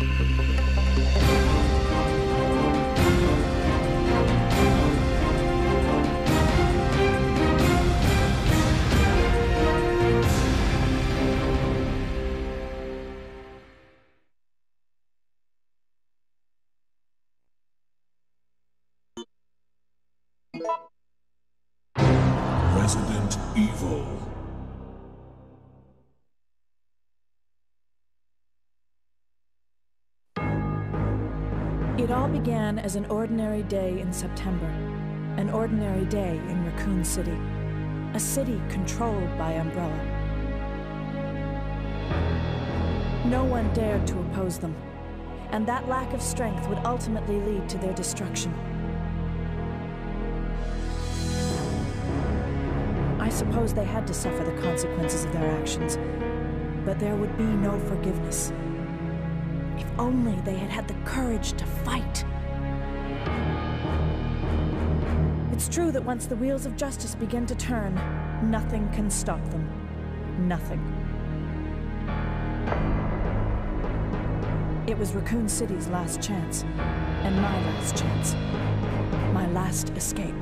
Resident It all began as an ordinary day in September. An ordinary day in Raccoon City. A city controlled by Umbrella. No one dared to oppose them, and that lack of strength would ultimately lead to their destruction. I suppose they had to suffer the consequences of their actions, but there would be no forgiveness. If only they had had the courage to fight. It's true that once the wheels of justice begin to turn, nothing can stop them. Nothing. It was Raccoon City's last chance, and my last chance. My last escape.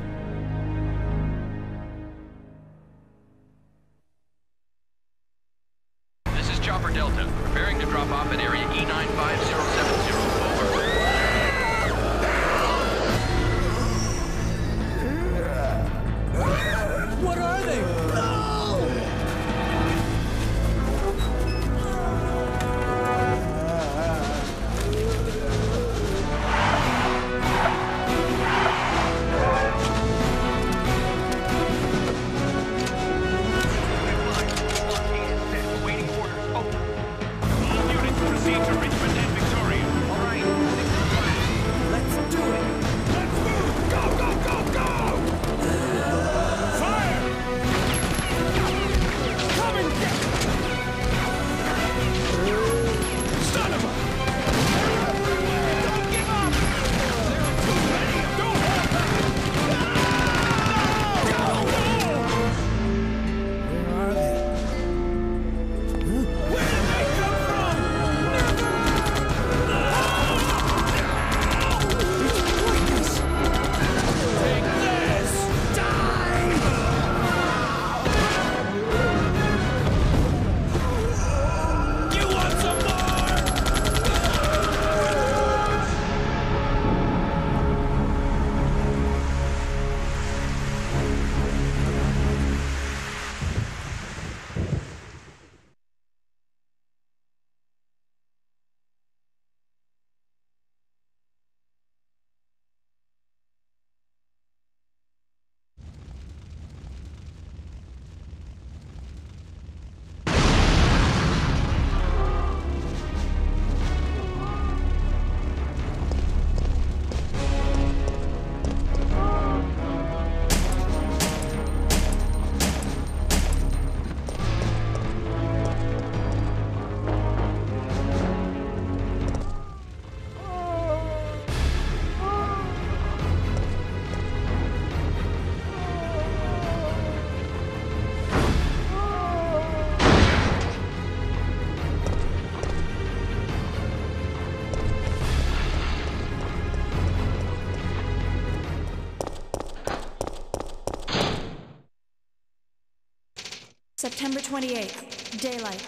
28th, daylight.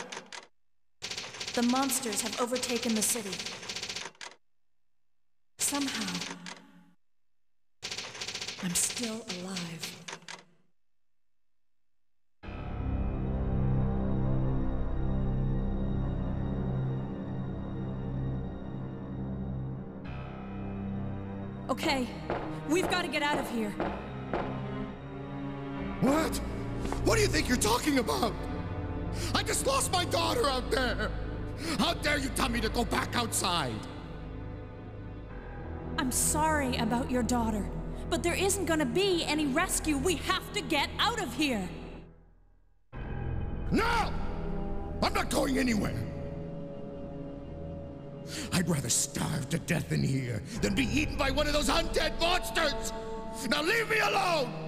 The monsters have overtaken the city. Outside? I'm sorry about your daughter, but there isn't gonna be any rescue. We have to get out of here. No! I'm not going anywhere! I'd rather starve to death in here than be eaten by one of those undead monsters! Now leave me alone!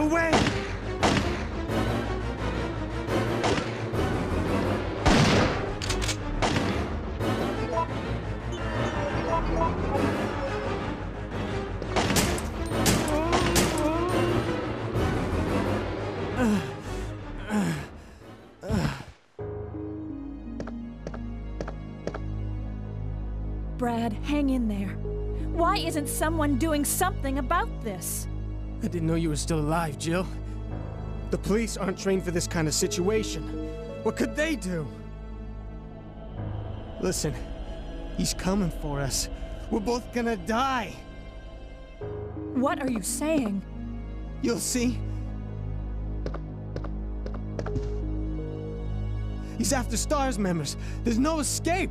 away! Brad, hang in there. Why isn't someone doing something about this? I didn't know you were still alive, Jill. The police aren't trained for this kind of situation. What could they do? Listen, he's coming for us. We're both gonna die. What are you saying? You'll see. He's after STARS members. There's no escape.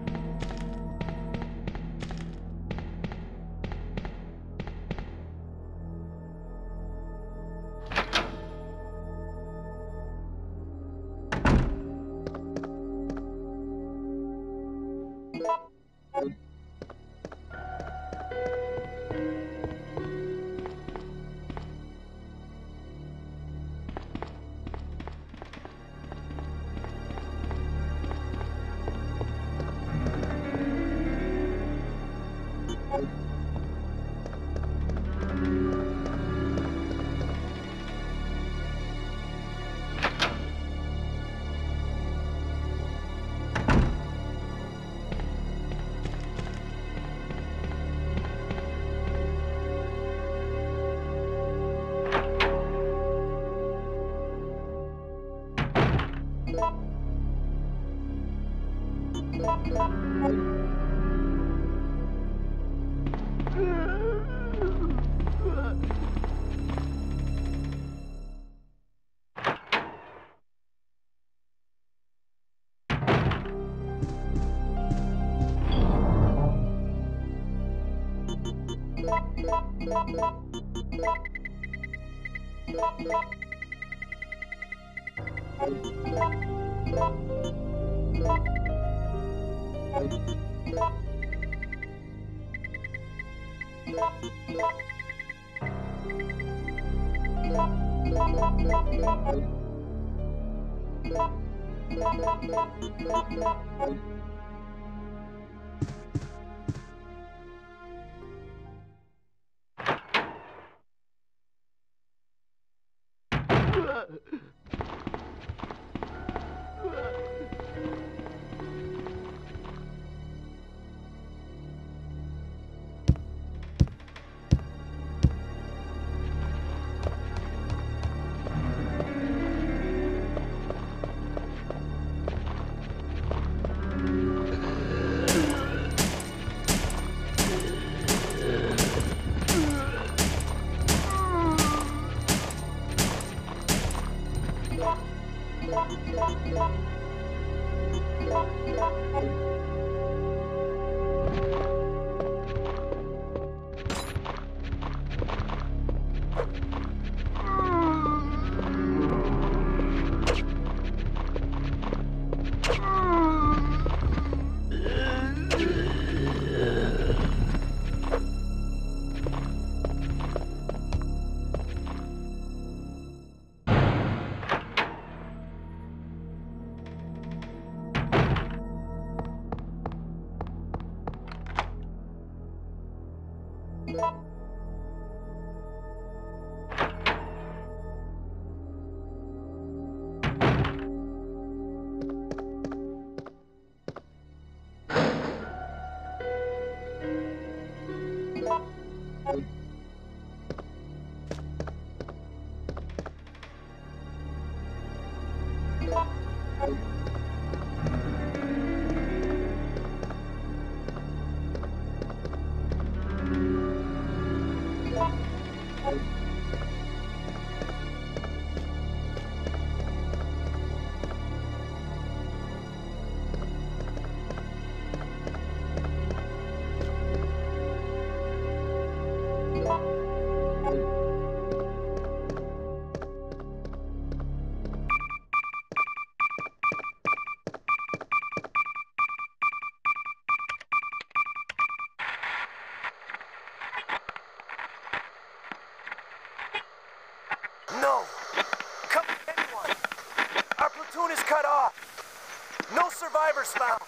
survivors!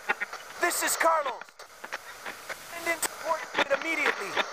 This is Carlos! Send in support immediately!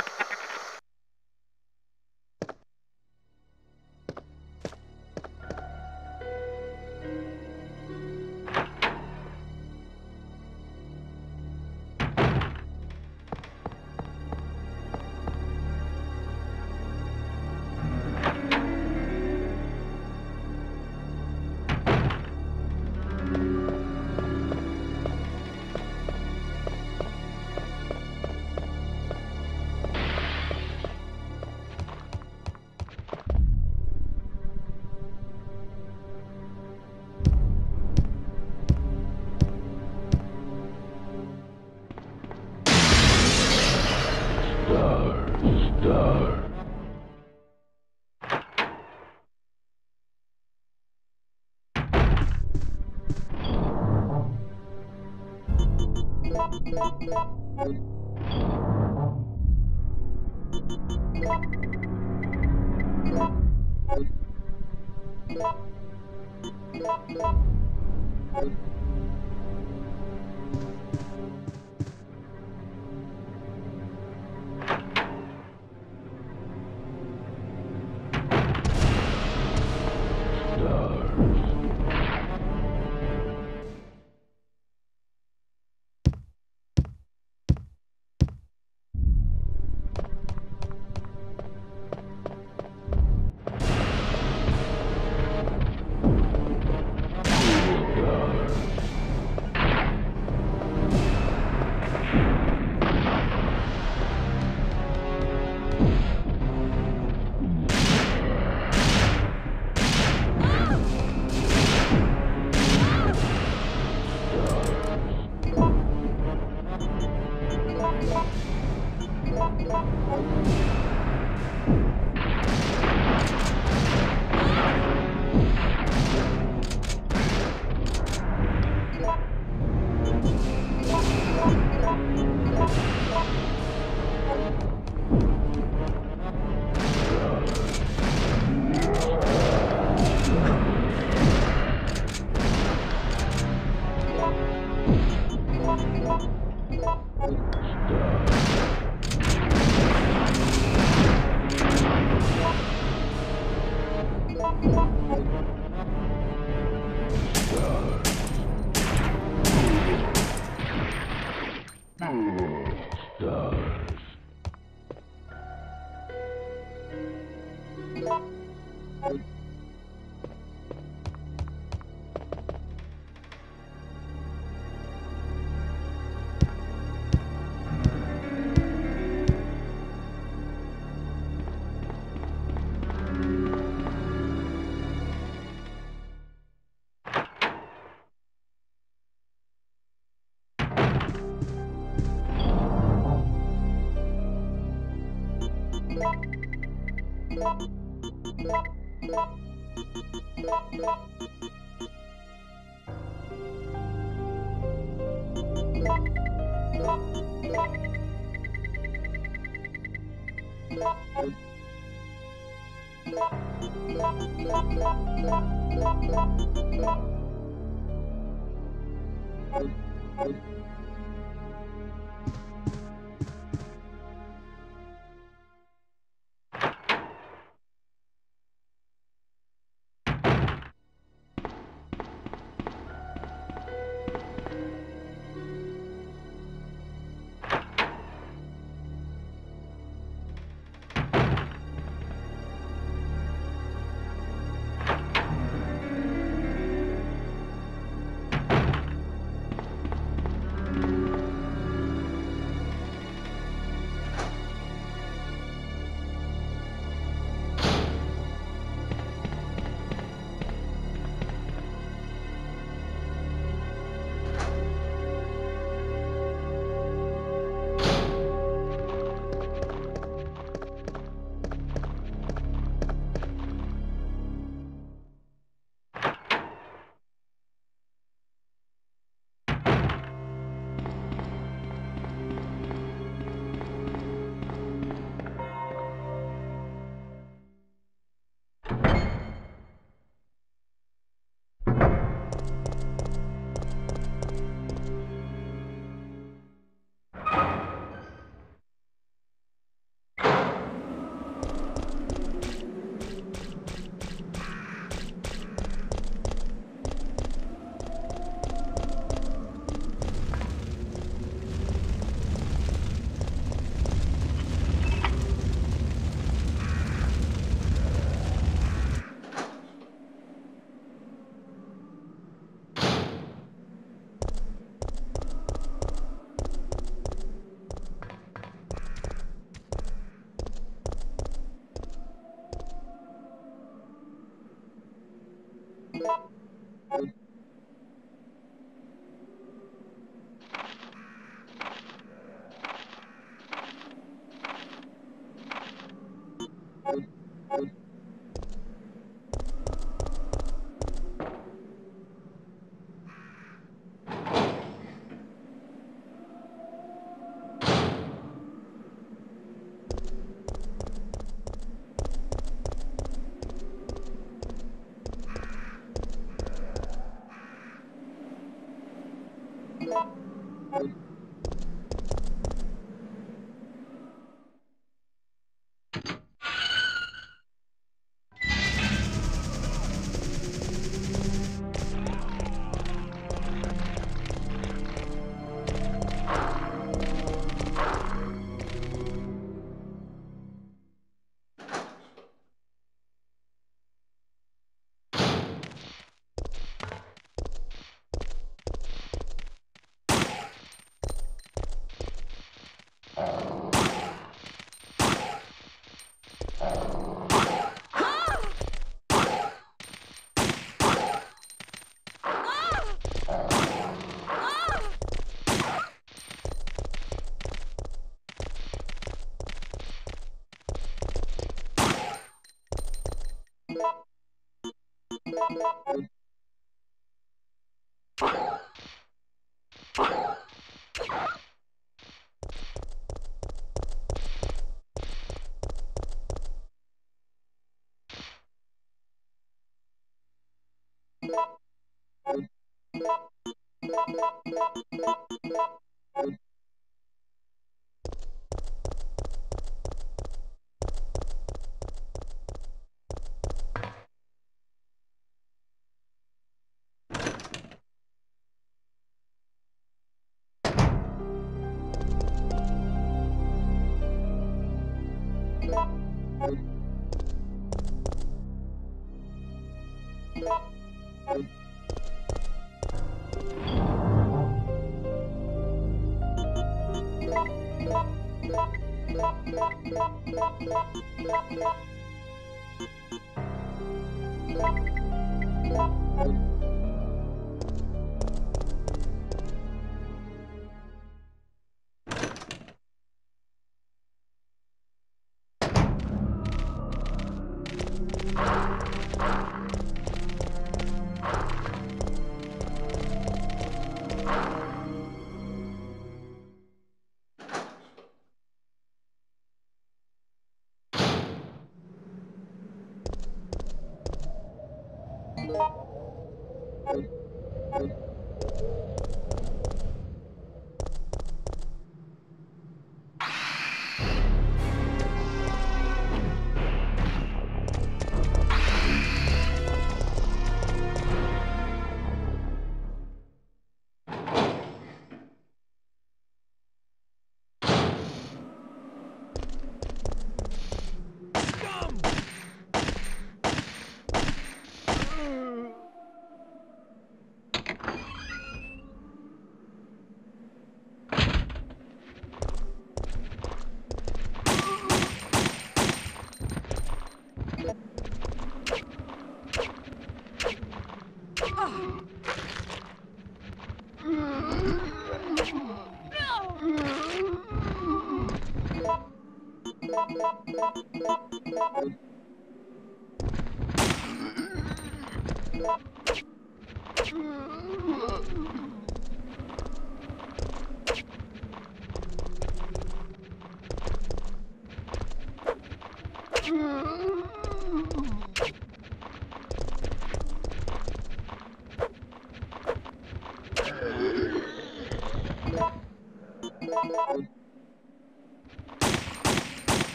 Thank you.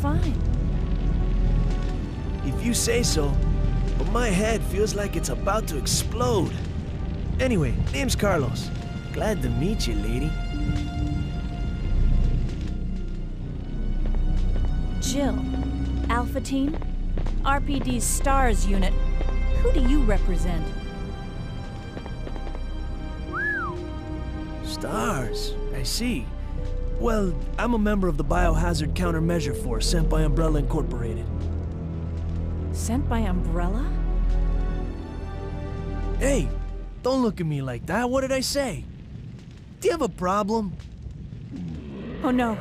Fine. If you say so, but my head feels like it's about to explode. Anyway, name's Carlos. Glad to meet you, lady. Jill, Alpha Team, RPD's STARS unit. Who do you represent? Stars, I see. Well, I'm a member of the Biohazard Countermeasure Force sent by Umbrella Incorporated. Sent by Umbrella? Hey, don't look at me like that. What did I say? Do you have a problem? Oh no.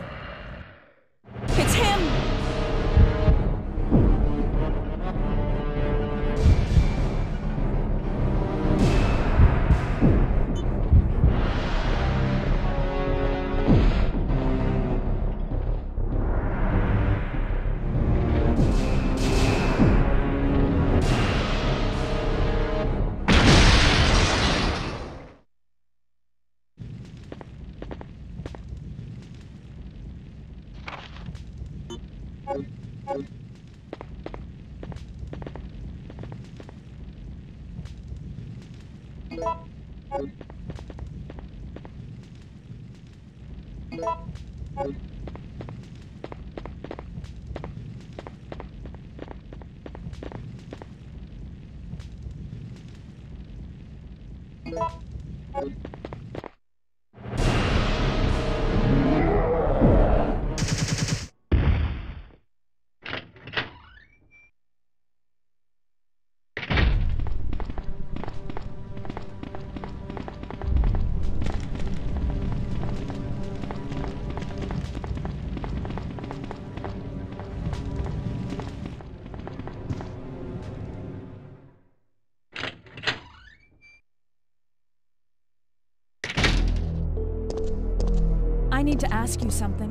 To ask you something.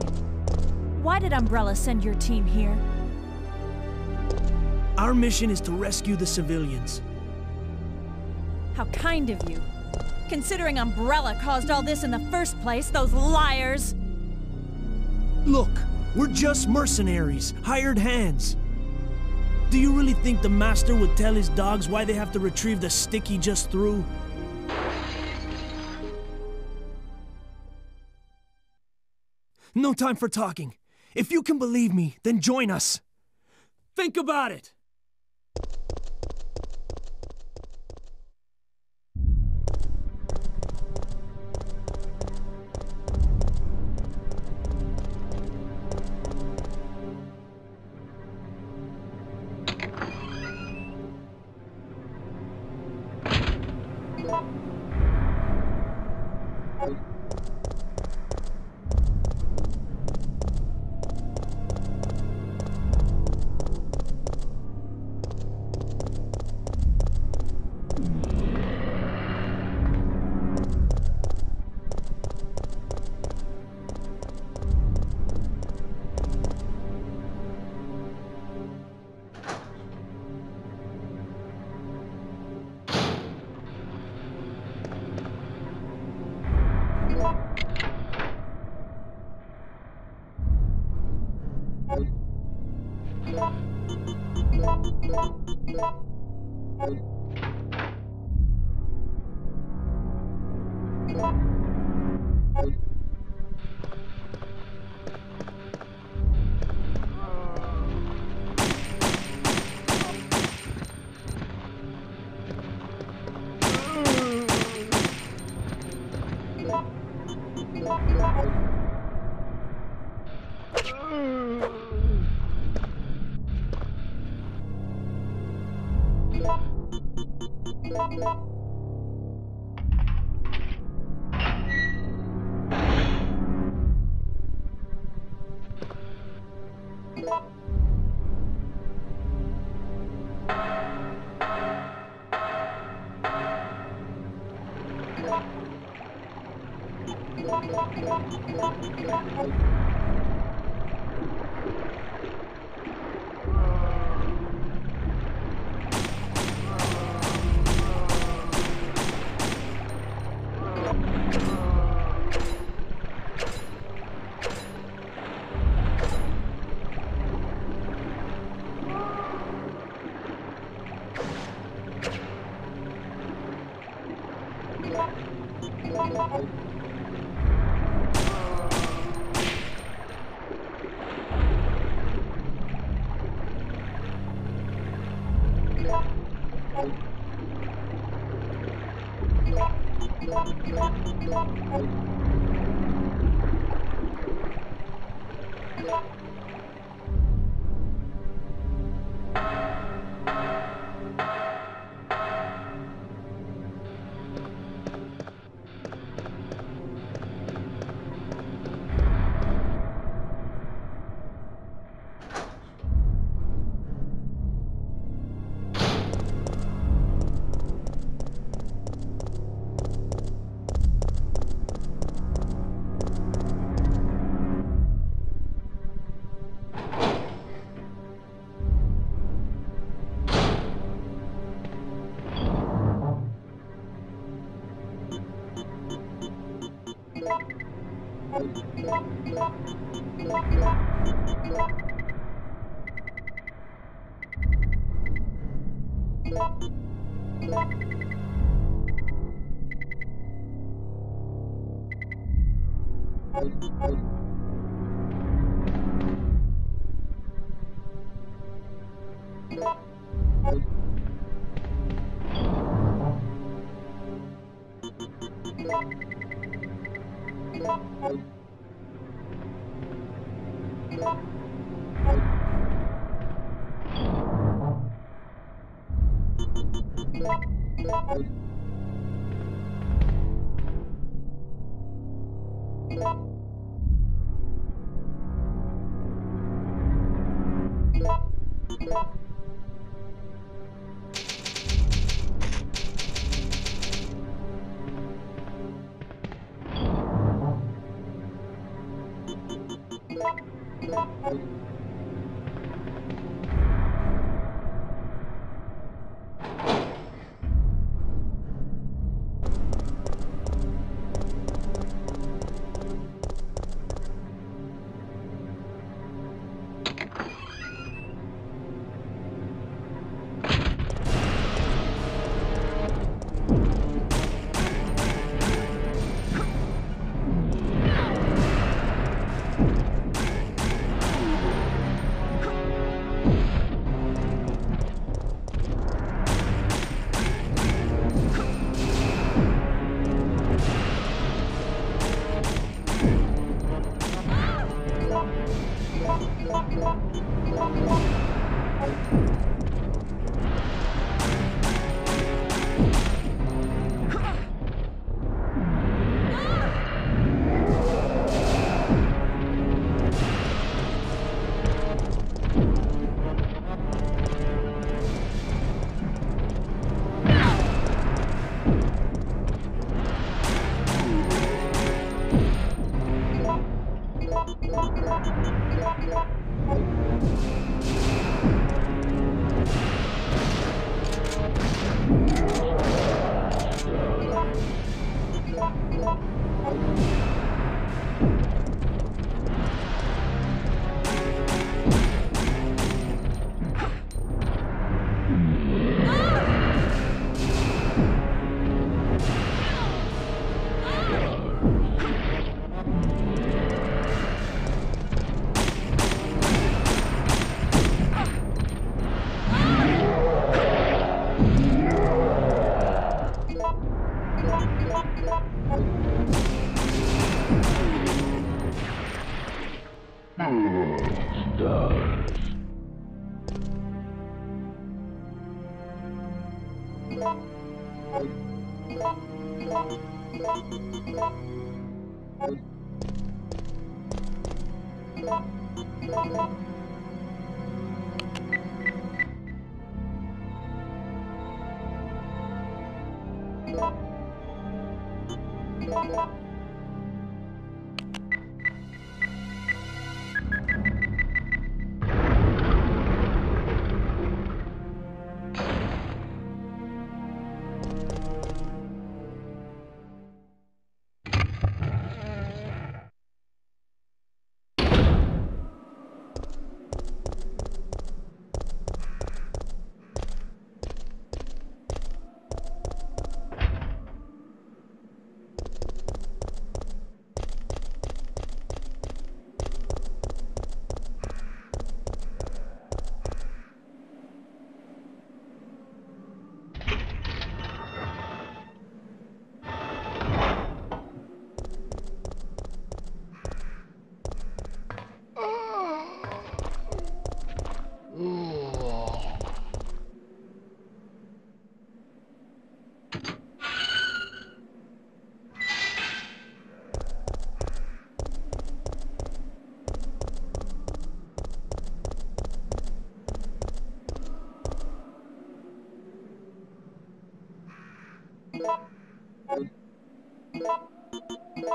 Why did Umbrella send your team here? Our mission is to rescue the civilians. How kind of you. Considering Umbrella caused all this in the first place, those liars! Look, we're just mercenaries, hired hands. Do you really think the master would tell his dogs why they have to retrieve the stick he just threw? no time for talking. If you can believe me, then join us. Think about it.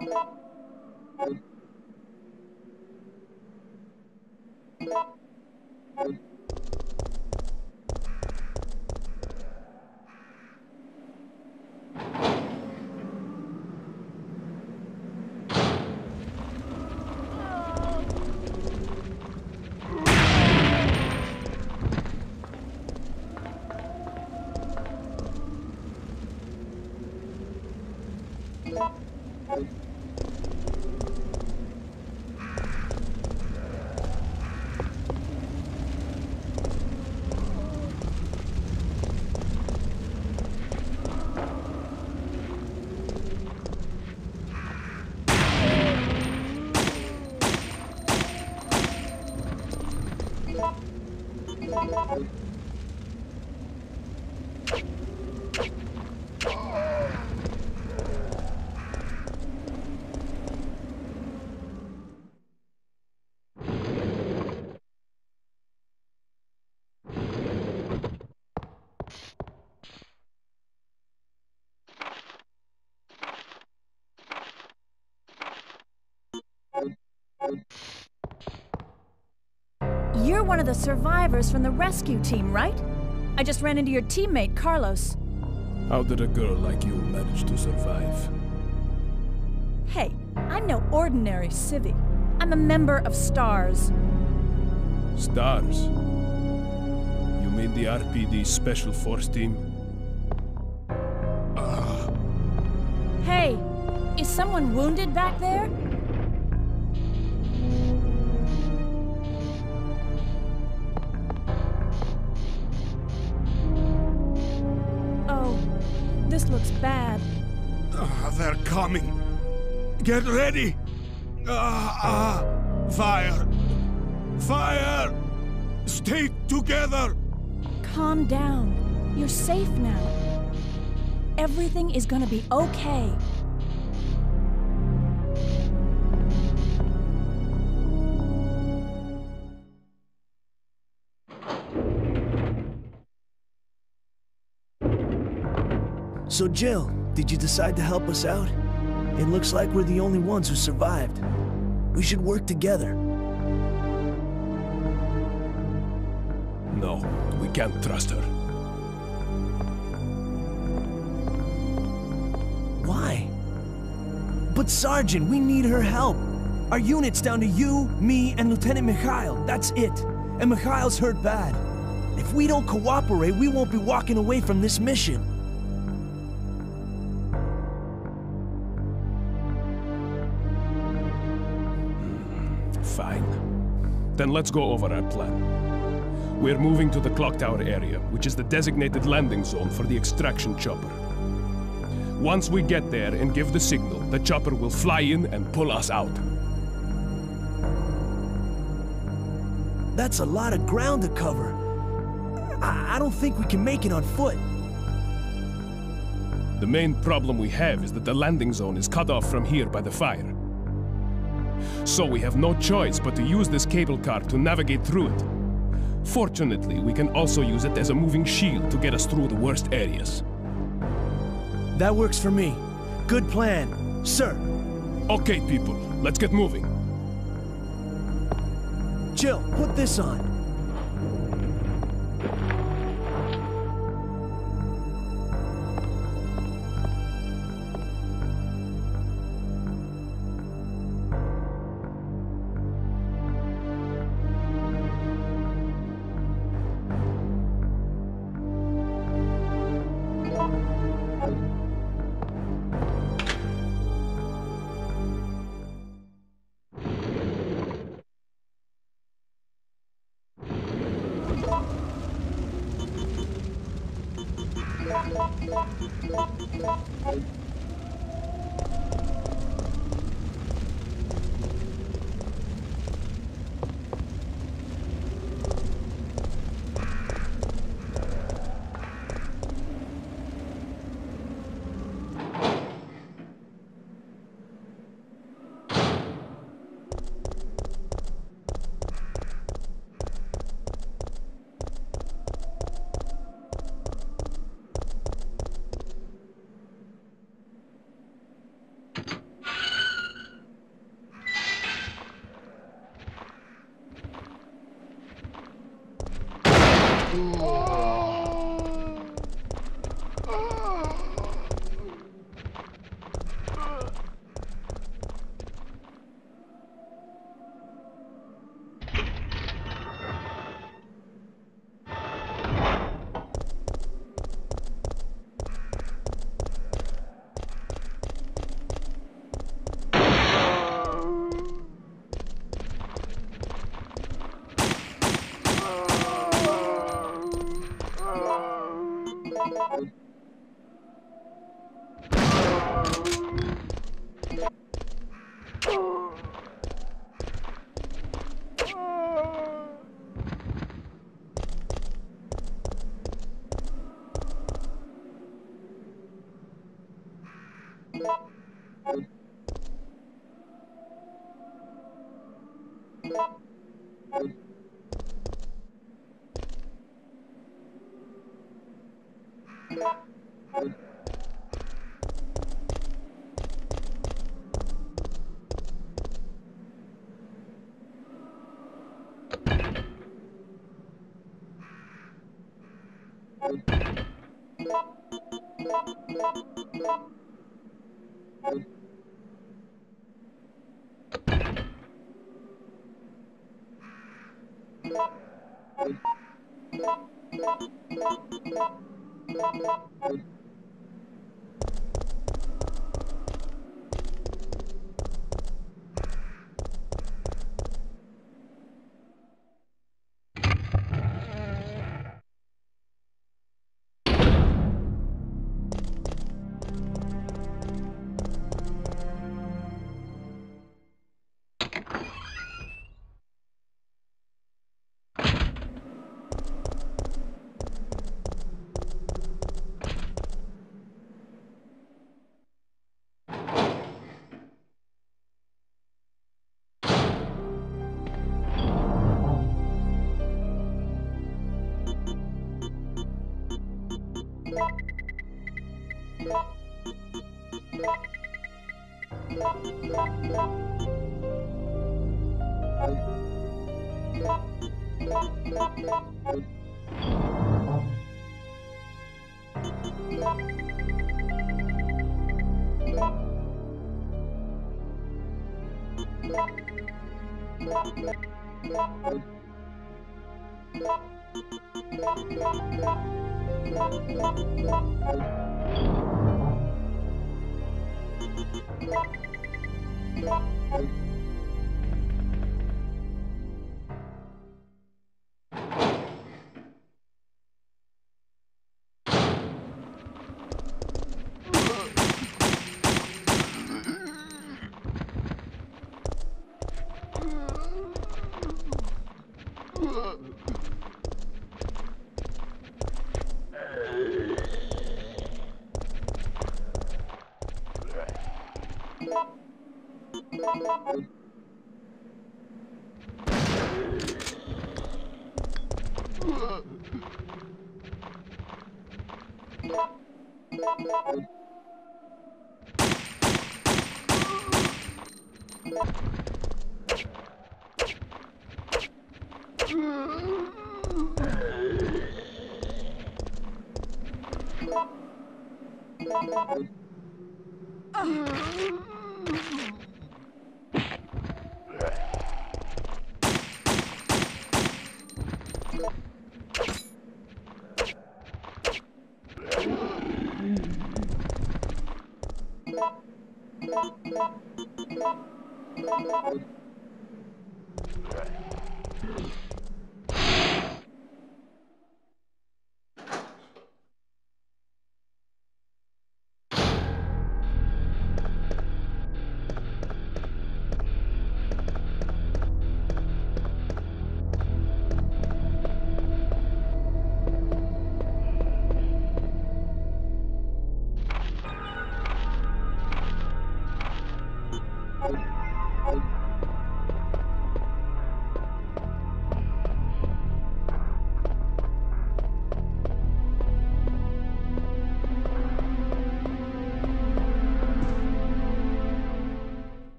Thank you. You're one of the survivors from the rescue team, right? I just ran into your teammate, Carlos. How did a girl like you manage to survive? Hey, I'm no ordinary civvy. I'm a member of STARS. Stars? You mean the RPD Special Force Team? Hey, is someone wounded back there? Get ready. Ah, ah, fire. Fire. Stay together. Calm down. You're safe now. Everything is gonna be okay. So, Jill, did you decide to help us out? It looks like we're the only ones who survived. We should work together. No, we can't trust her. Why? But Sergeant, we need her help. Our unit's down to you, me, and Lieutenant Mikhail. That's it. And Mikhail's hurt bad. If we don't cooperate, we won't be walking away from this mission. Then let's go over our plan. We're moving to the clock tower area, which is the designated landing zone for the extraction chopper. Once we get there and give the signal, the chopper will fly in and pull us out. That's a lot of ground to cover. I, I don't think we can make it on foot. The main problem we have is that the landing zone is cut off from here by the fire. So we have no choice but to use this cable car to navigate through it. Fortunately, we can also use it as a moving shield to get us through the worst areas. That works for me. Good plan. Sir, Okay, people, let's get moving. Jill, put this on.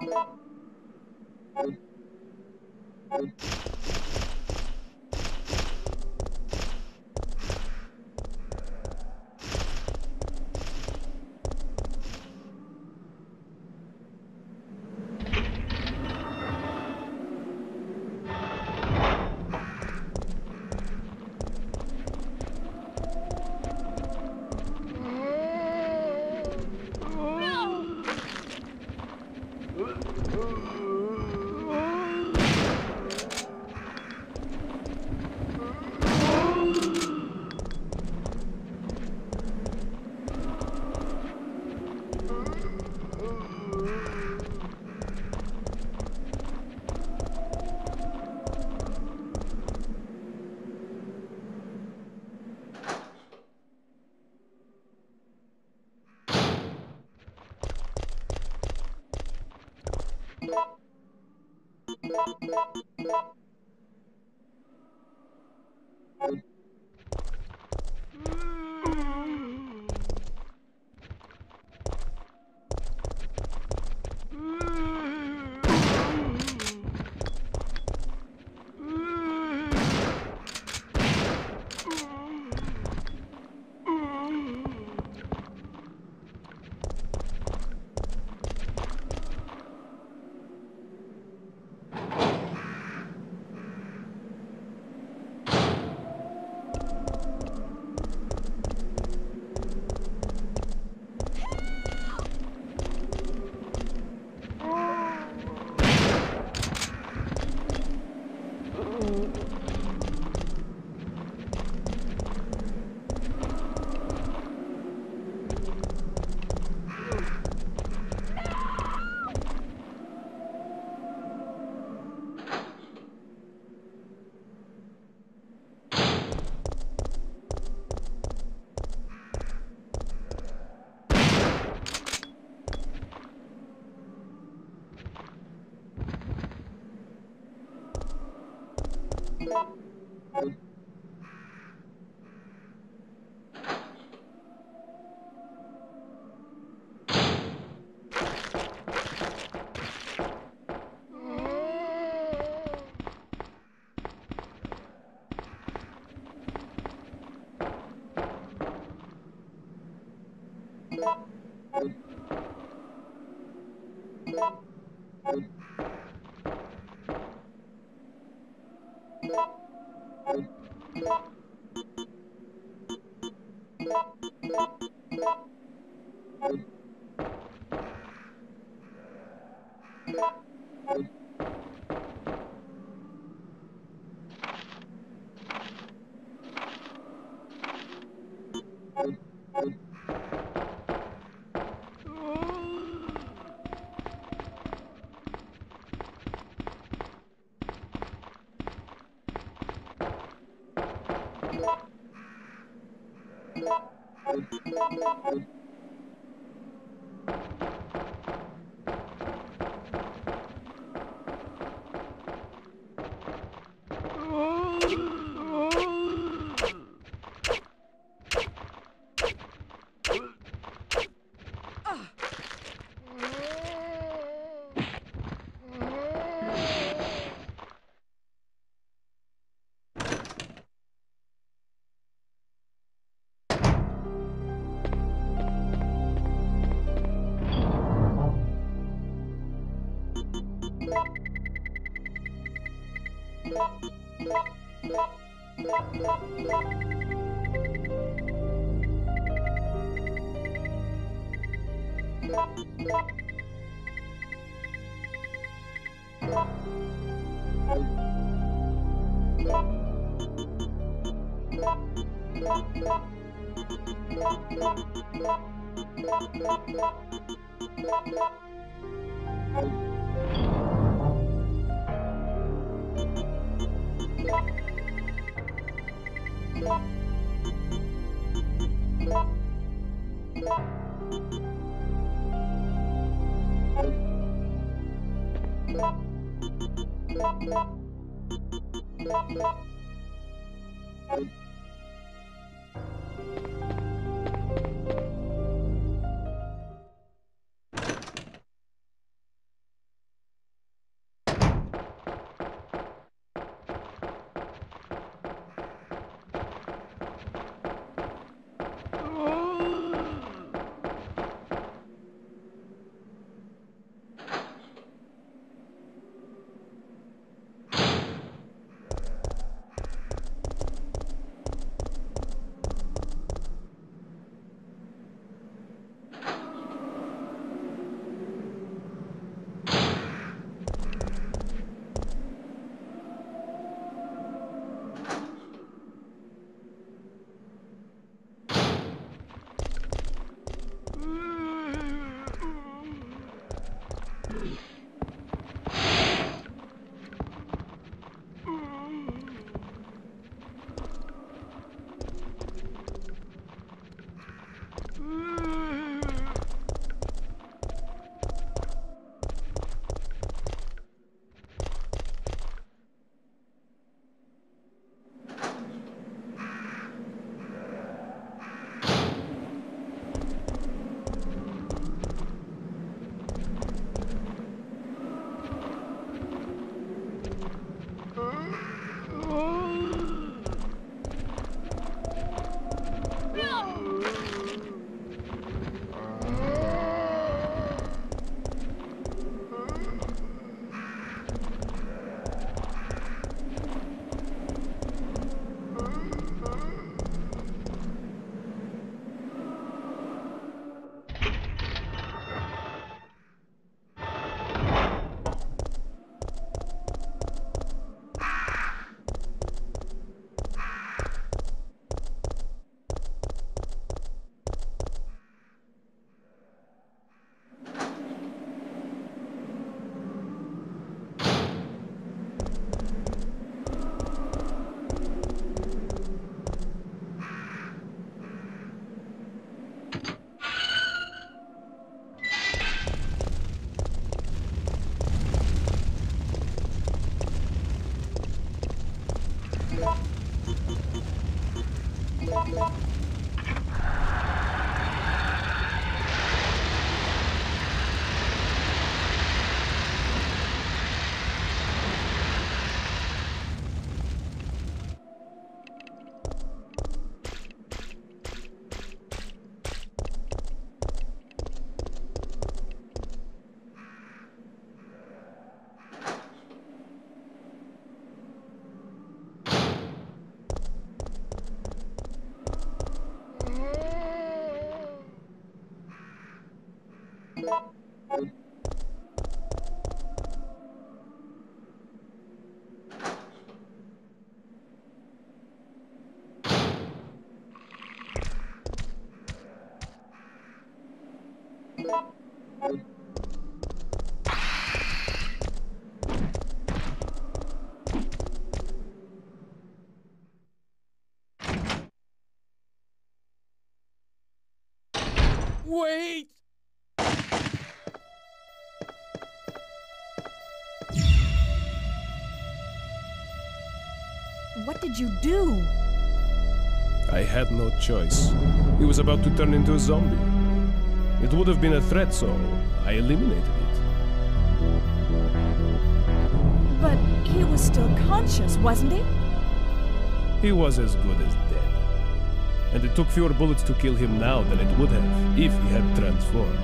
Thank you. Thank you. Did you do? I had no choice. He was about to turn into a zombie. It would have been a threat, so I eliminated it. But he was still conscious, wasn't he? He was as good as dead. And it took fewer bullets to kill him now than it would have if he had transformed.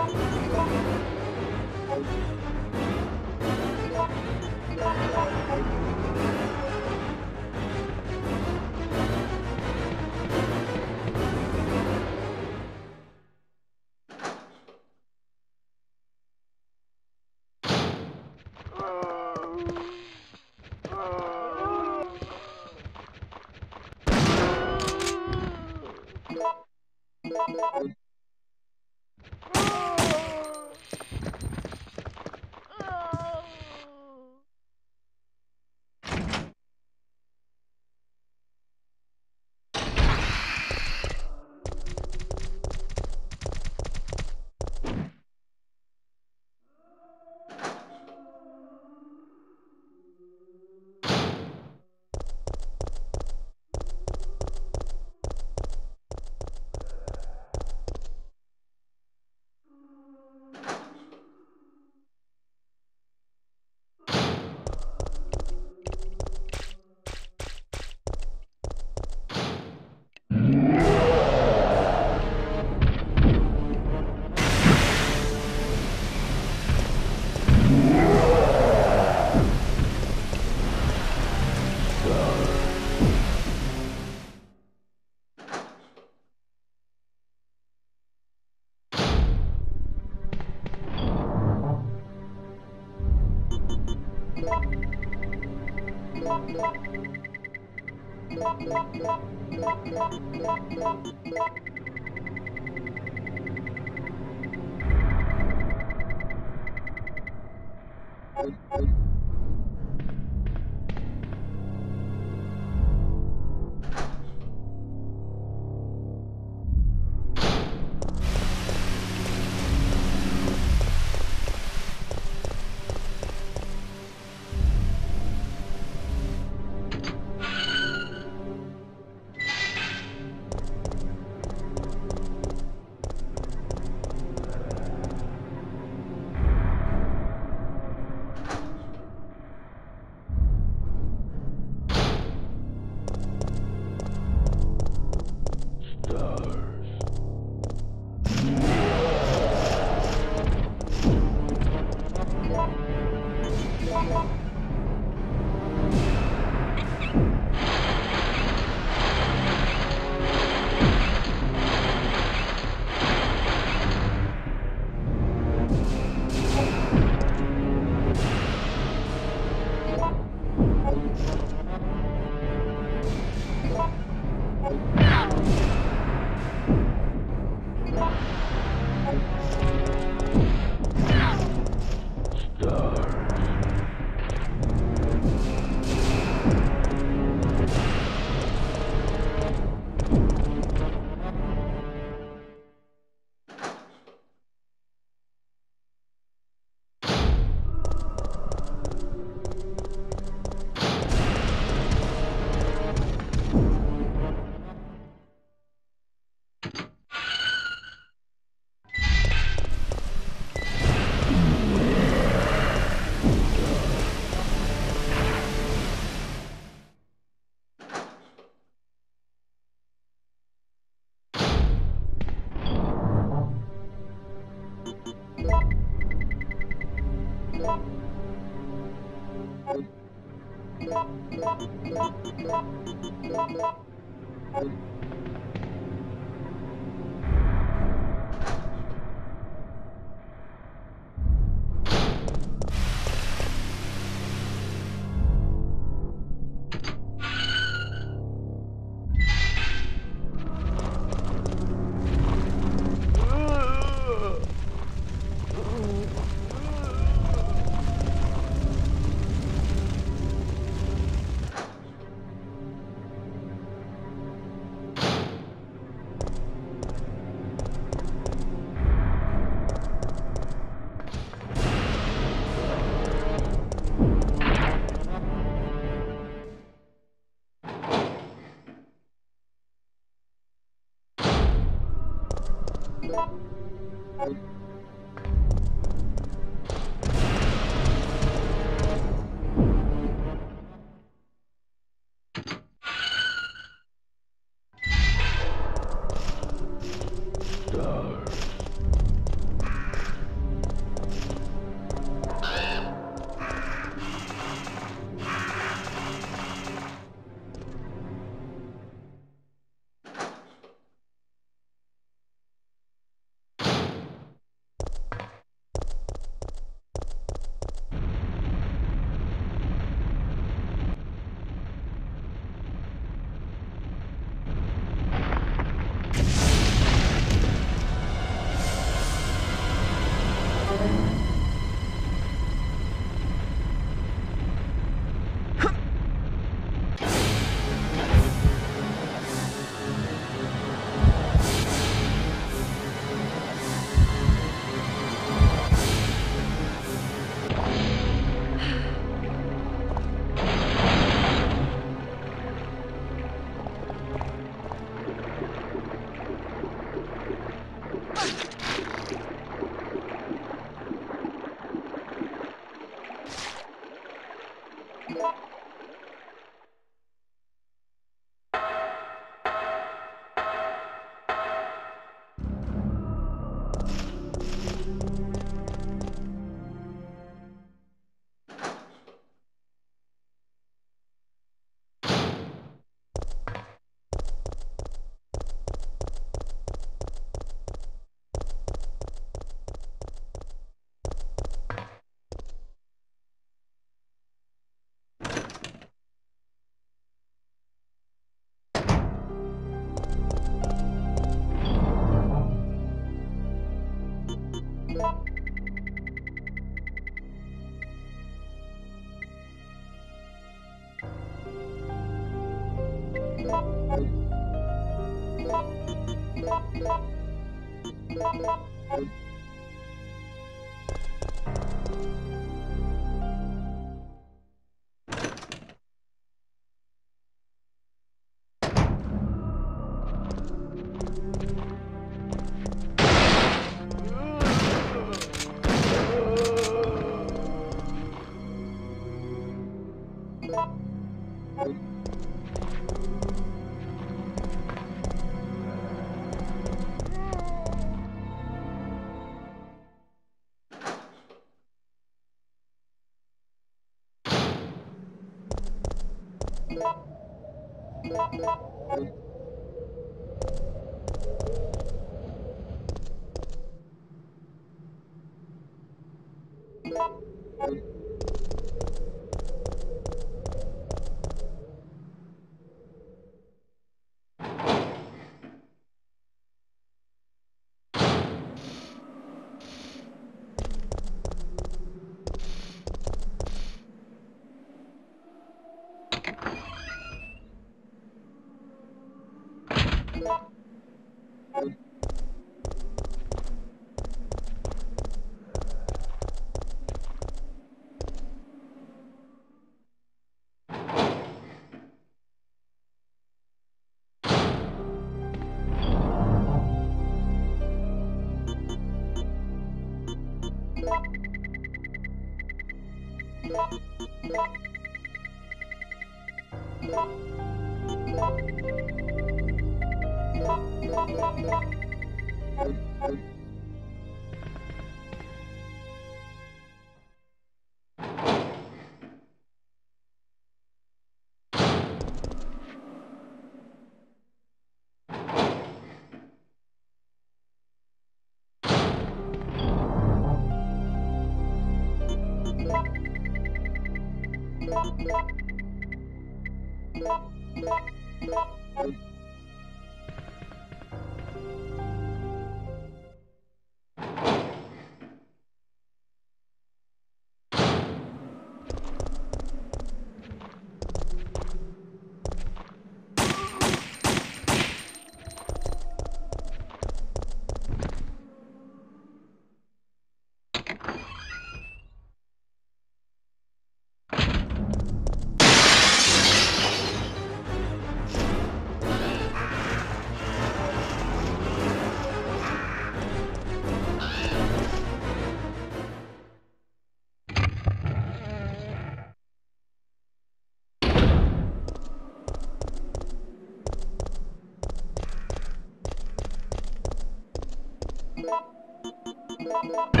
Thank you.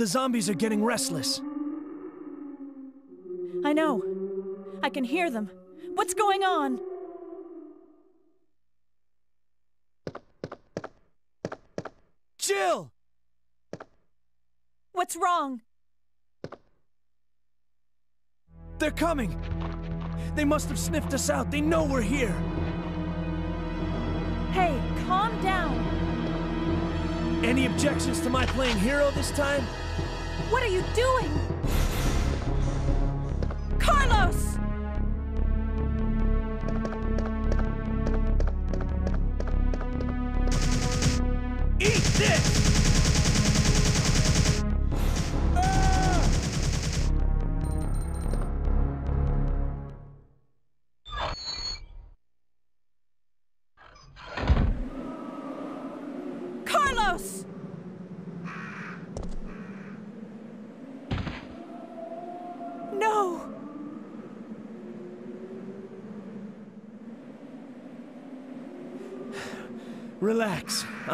The zombies are getting restless. I know. I can hear them. What's going on? Jill! What's wrong? They're coming! They must have sniffed us out. They know we're here. Hey, calm down. Any objections to my playing hero this time? What are you doing?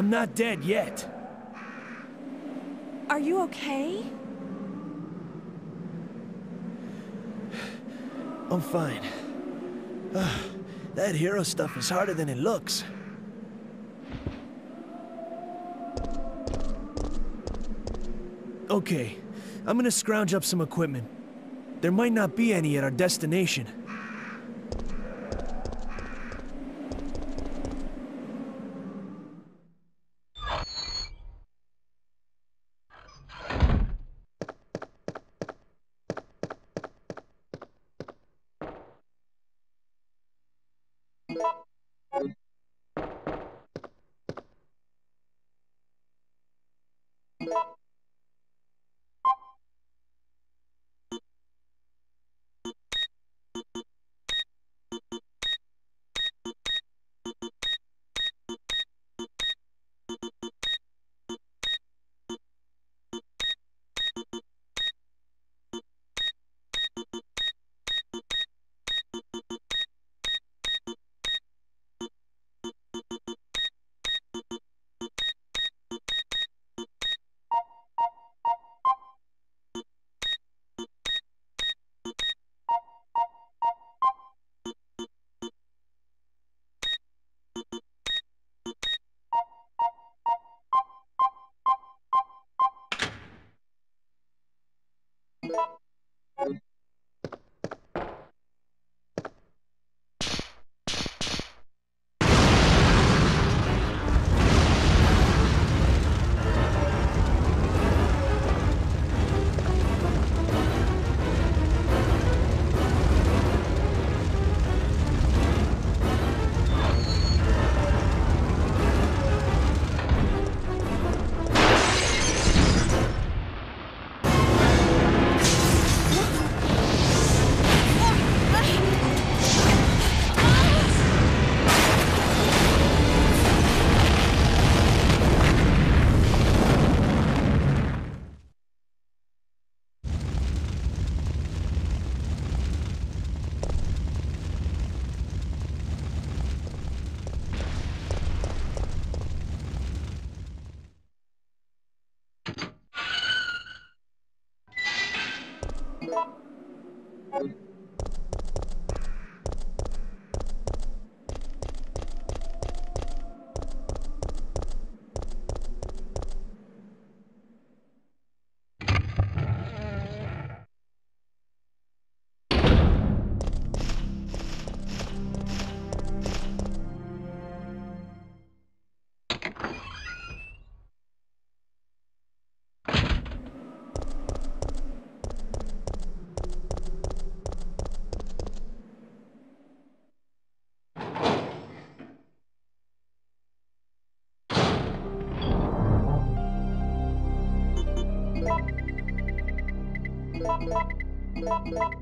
I'm not dead yet. Are you okay? I'm fine. Ah, that hero stuff is harder than it looks. Okay, I'm gonna scrounge up some equipment. There might not be any at our destination. Thank you.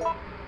Yeah.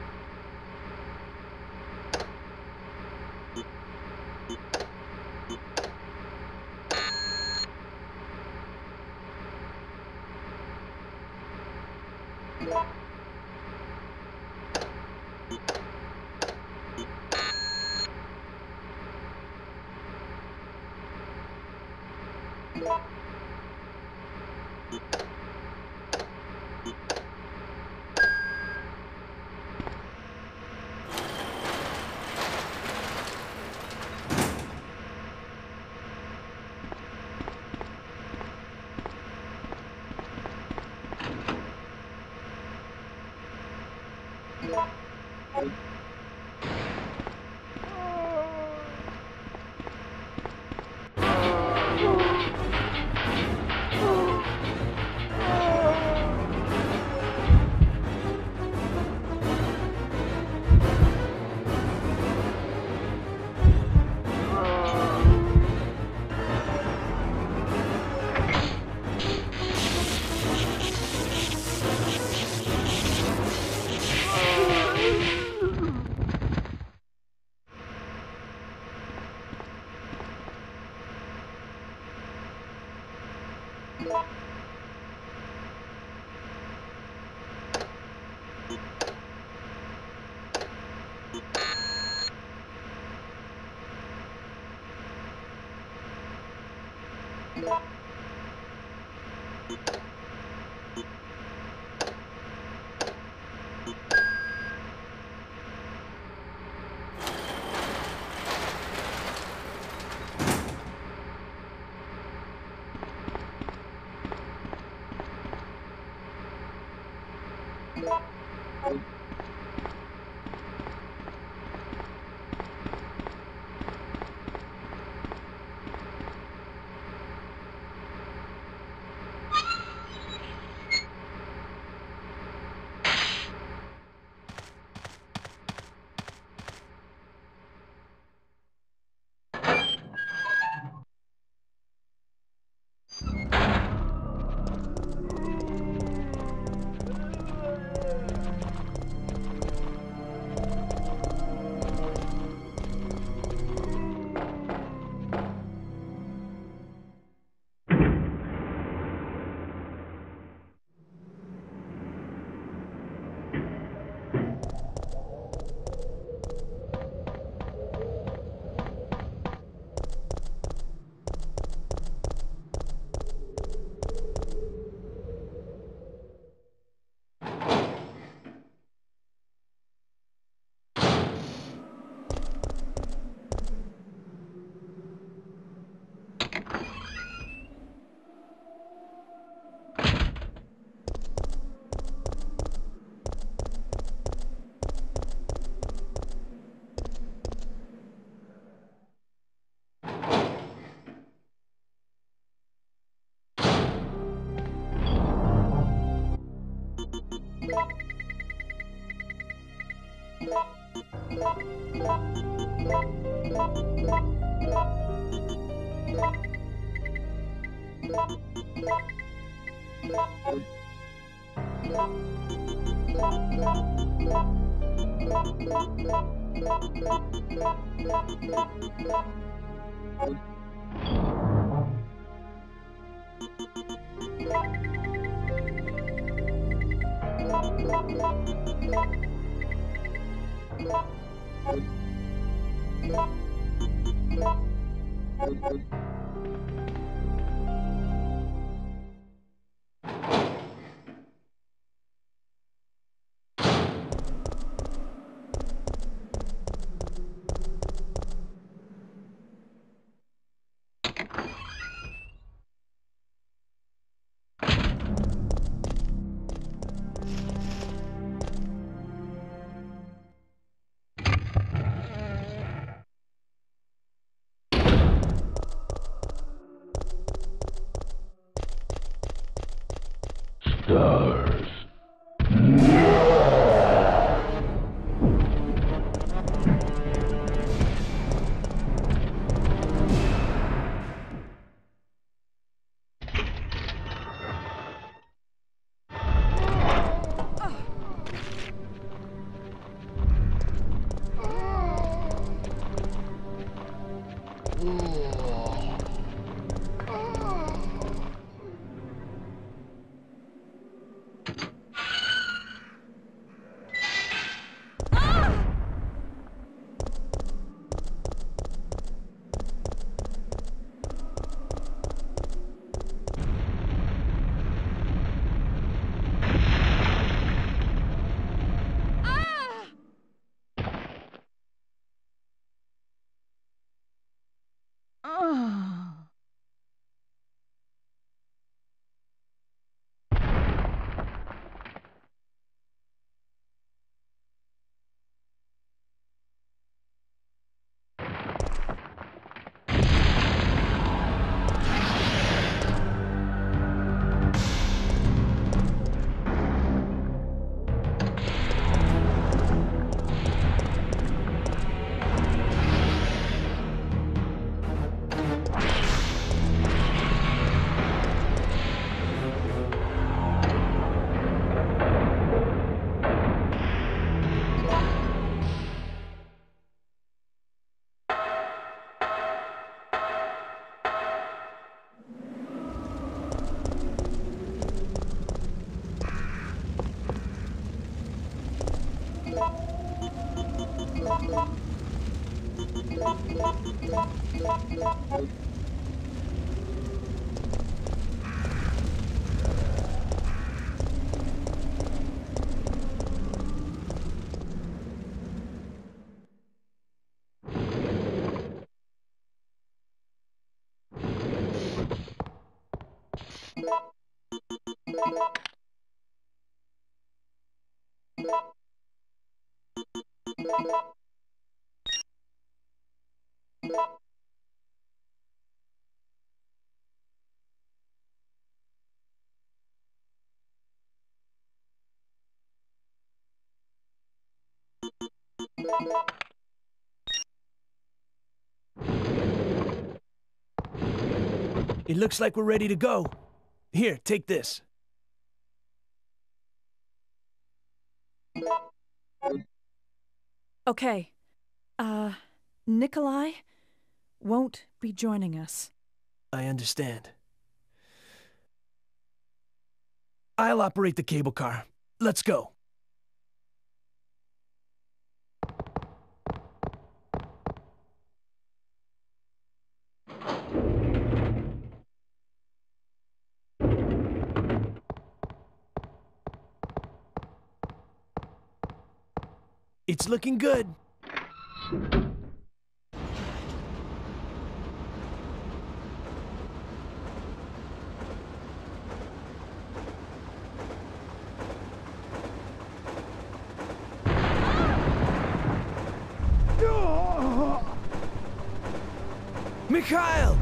It looks like we're ready to go. Here, take this. Okay. Uh, Nikolai won't be joining us. I understand. I'll operate the cable car. Let's go. It's looking good. Mikhail! Mikhail,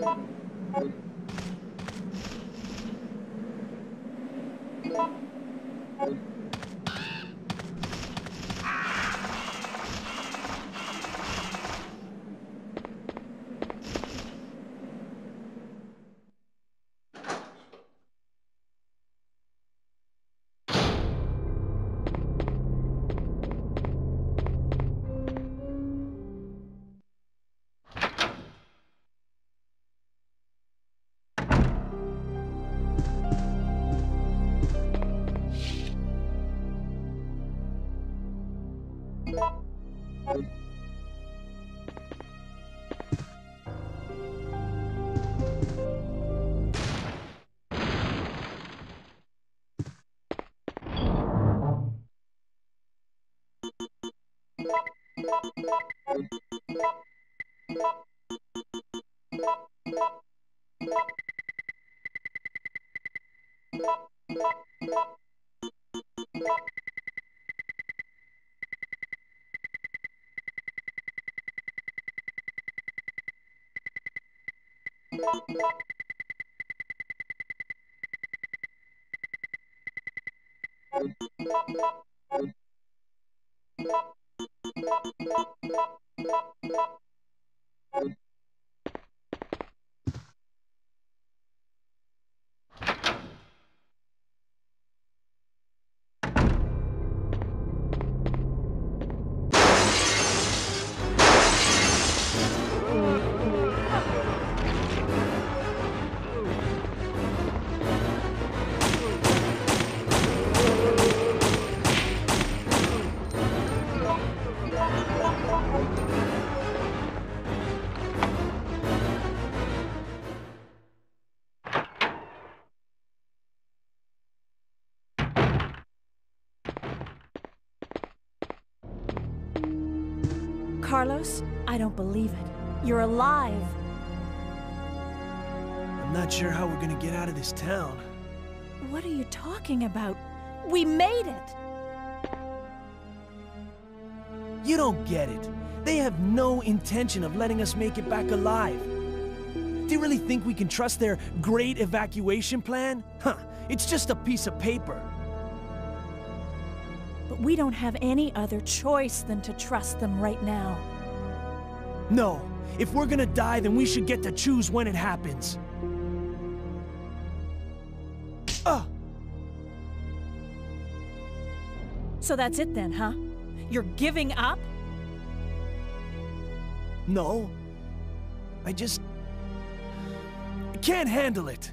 Thank you. Thank you. Carlos, I don't believe it. You're alive. I'm not sure how we're gonna get out of this town. What are you talking about? We made it! You don't get it. They have no intention of letting us make it back alive. Do you really think we can trust their great evacuation plan? Huh, it's just a piece of paper. But we don't have any other choice than to trust them right now. No. If we're gonna die, then we should get to choose when it happens. Ah! So that's it then, huh? You're giving up? No. I just... I can't handle it.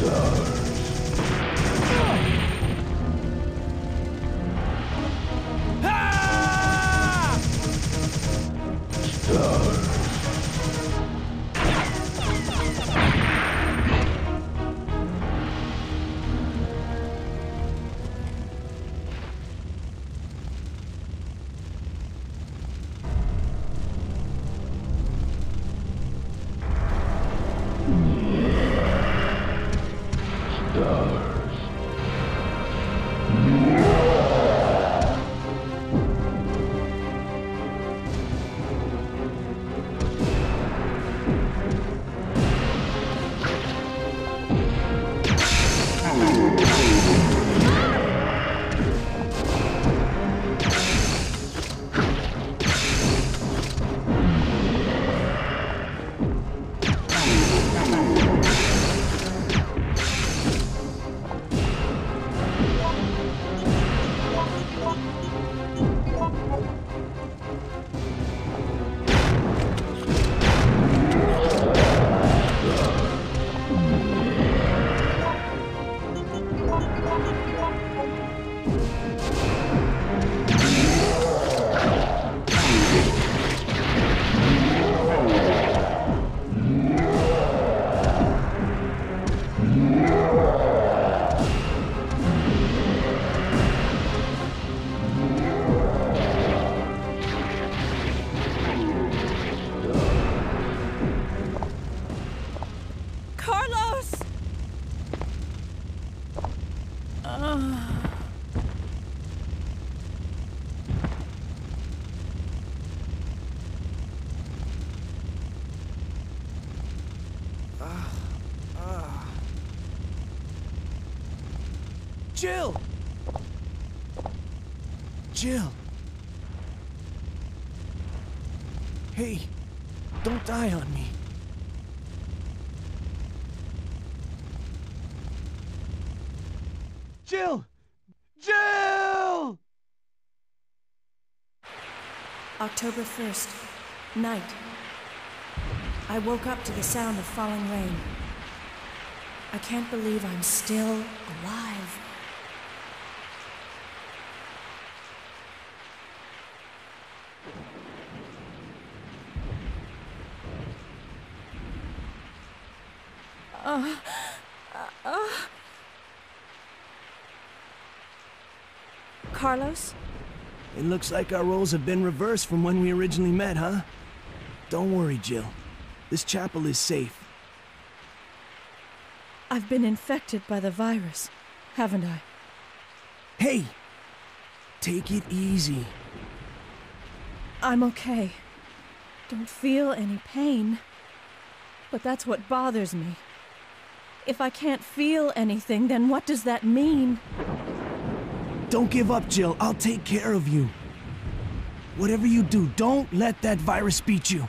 Go. Jill! Jill! Hey, don't die on me. Jill! Jill! October 1st, night. I woke up to the sound of falling rain. I can't believe I'm still alive. Carlos? It looks like our roles have been reversed from when we originally met, huh? Don't worry, Jill. This chapel is safe. I've been infected by the virus, haven't I? Hey! Take it easy. I'm okay. Don't feel any pain. But that's what bothers me. If I can't feel anything, then what does that mean? Don't give up, Jill. I'll take care of you. Whatever you do, don't let that virus beat you.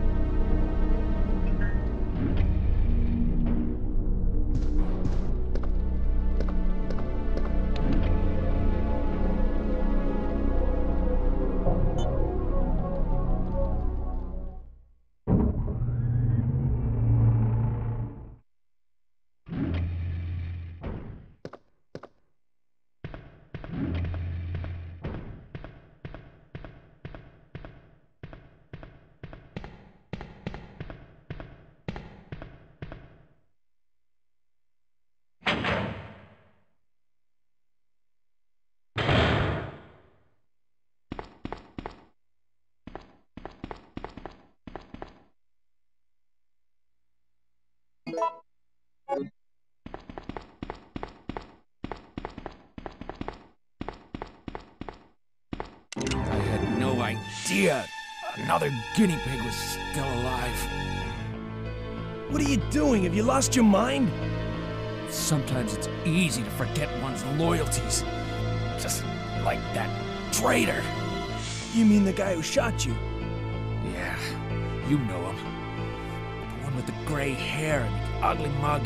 another guinea pig was still alive. What are you doing? Have you lost your mind? Sometimes it's easy to forget one's loyalties. Just like that traitor. You mean the guy who shot you? Yeah, you know him. The one with the gray hair and the ugly mug.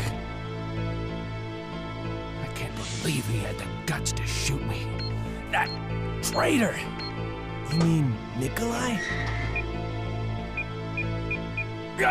I can't believe he had the guts to shoot me. That traitor! You mean Nicholai? We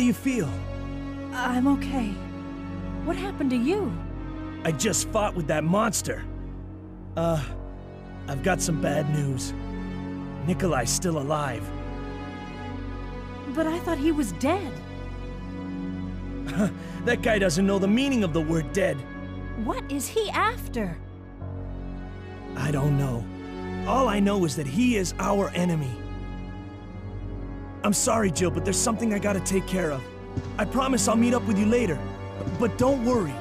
do you feel? I'm okay. What happened to you? I just fought with that monster. Uh, I've got some bad news. Nicholai's still alive. But I thought he was dead. that guy doesn't know the meaning of the word dead. What is he after? I don't know. All I know is that he is our enemy. I'm sorry, Jill, but there's something I gotta take care of. I promise I'll meet up with you later. But don't worry.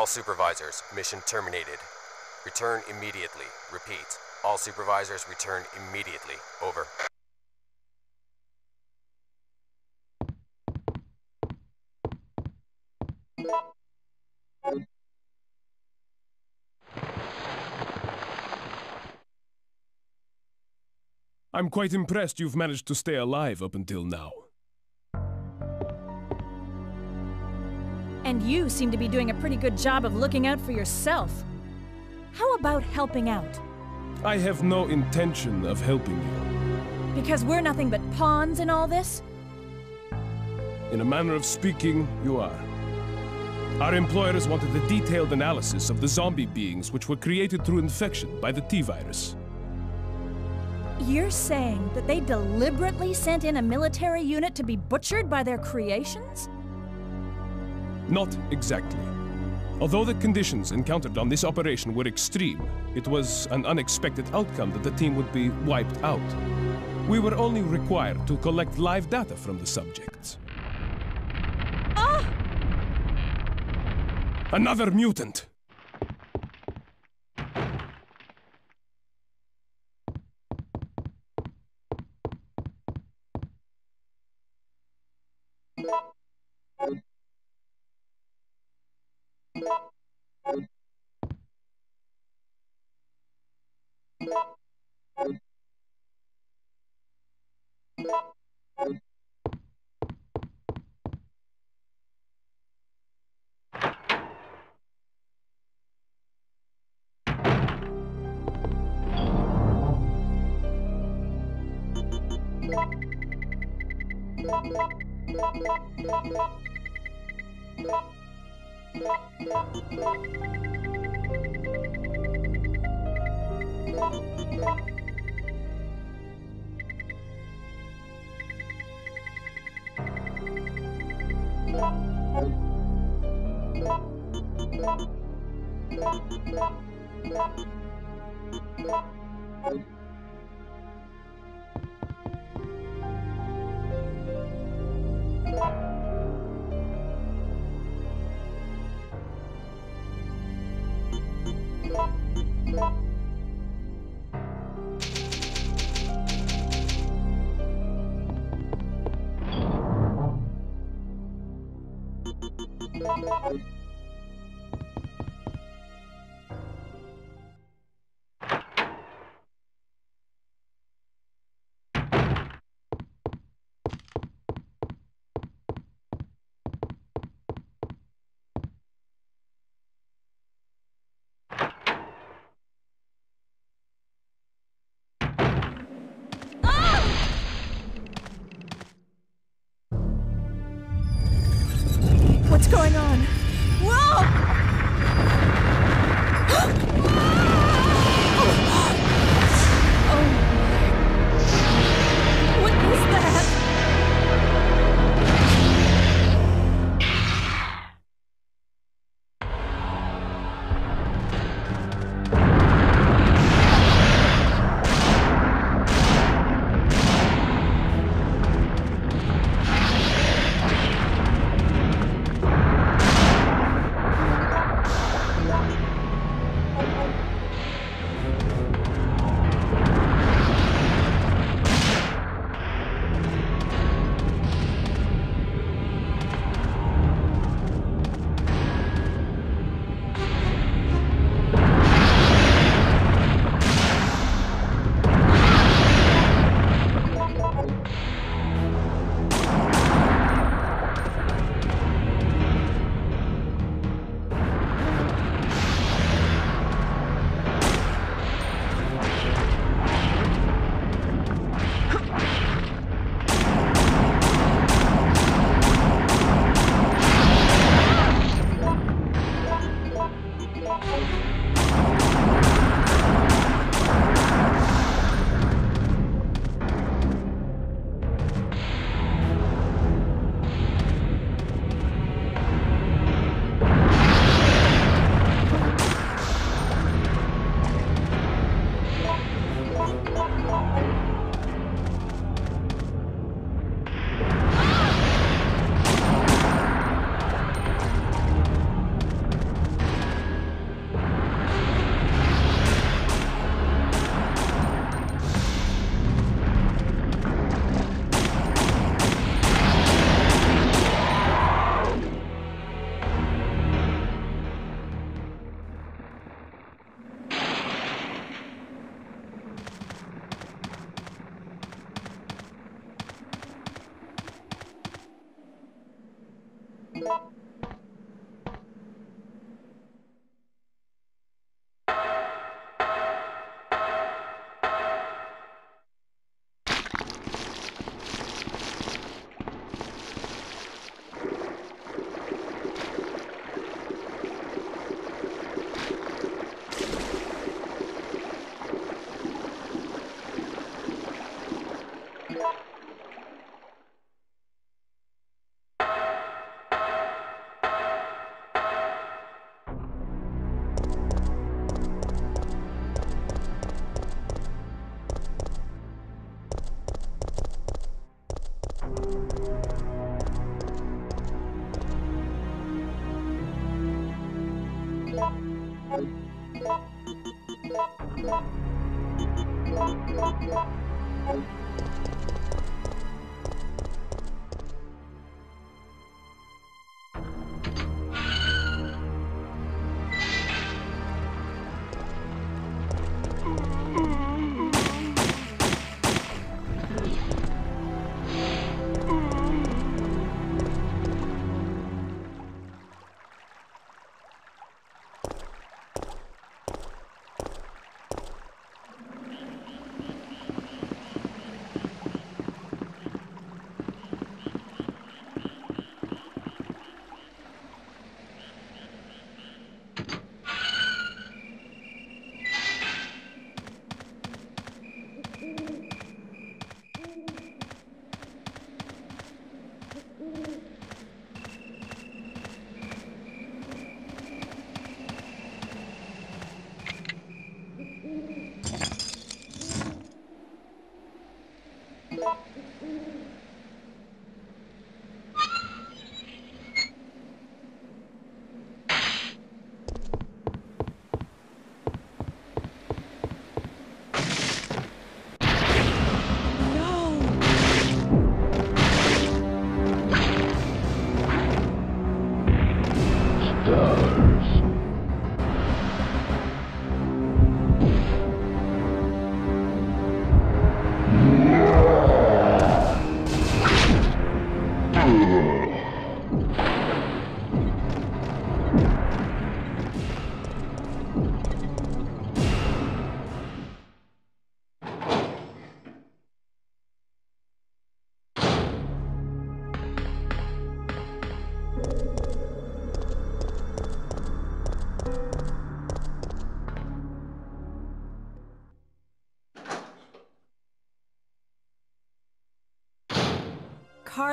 All supervisors, mission terminated. Return immediately. Repeat. All supervisors return immediately. Over. I'm quite impressed you've managed to stay alive up until now. And you seem to be doing a pretty good job of looking out for yourself. How about helping out? I have no intention of helping you. Because we're nothing but pawns in all this? In a manner of speaking, you are. Our employers wanted a detailed analysis of the zombie beings which were created through infection by the T-virus. You're saying that they deliberately sent in a military unit to be butchered by their creations? Not exactly. Although the conditions encountered on this operation were extreme, it was an unexpected outcome that the team would be wiped out. We were only required to collect live data from the subjects. Ah! Another mutant!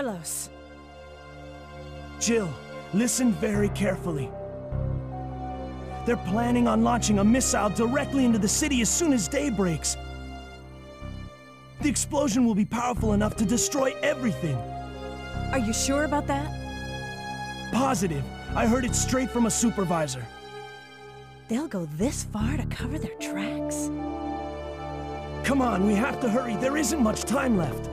Carlos. Jill, listen very carefully. They're planning on launching a missile directly into the city as soon as day breaks. The explosion will be powerful enough to destroy everything. Are you sure about that? Positive. I heard it straight from a supervisor. They'll go this far to cover their tracks? Come on, we have to hurry. There isn't much time left.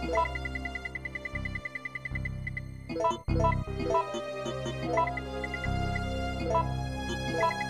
Thank you.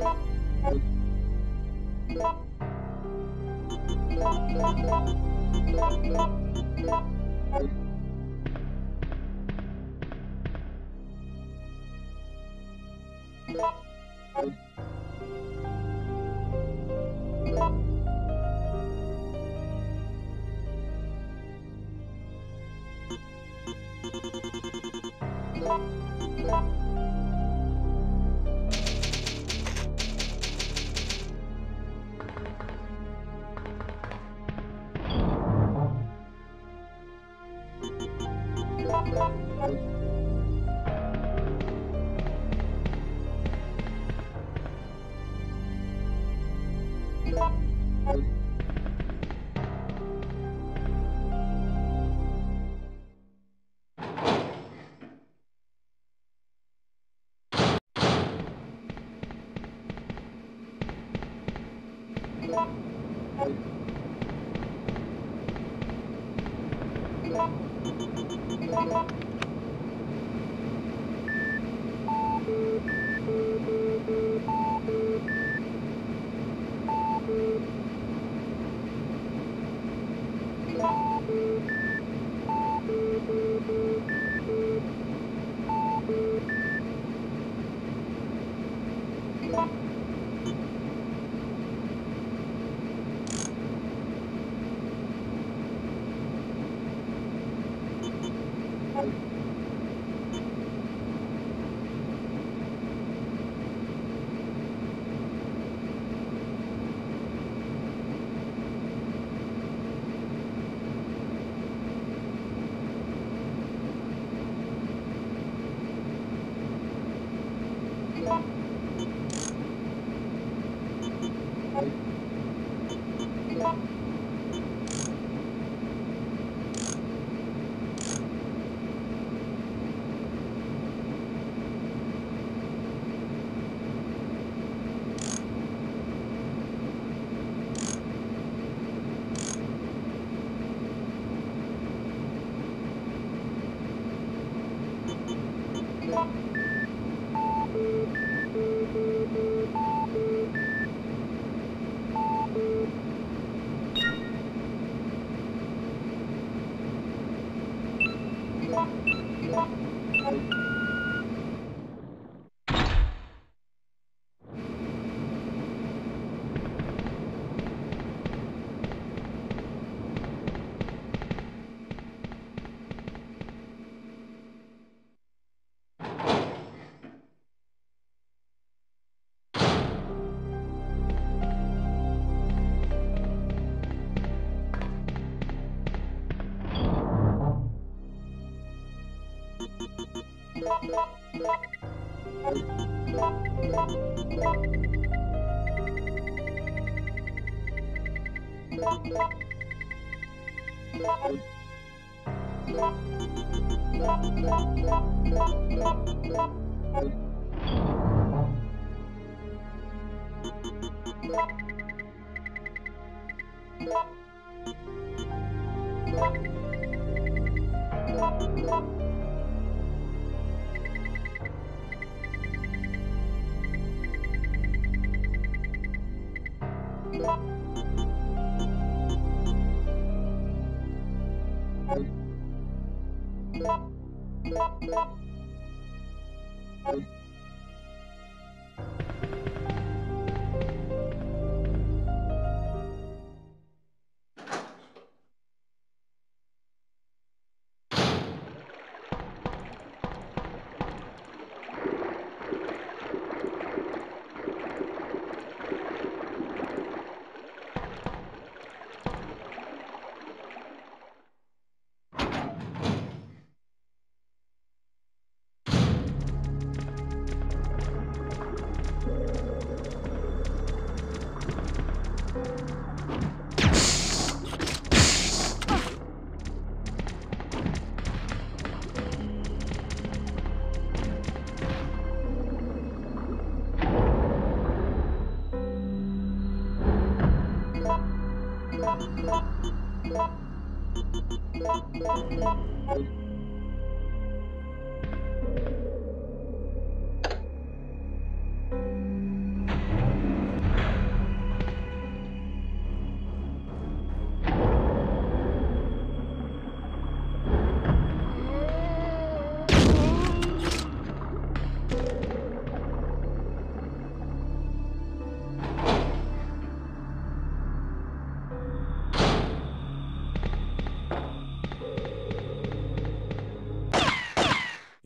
Thank you.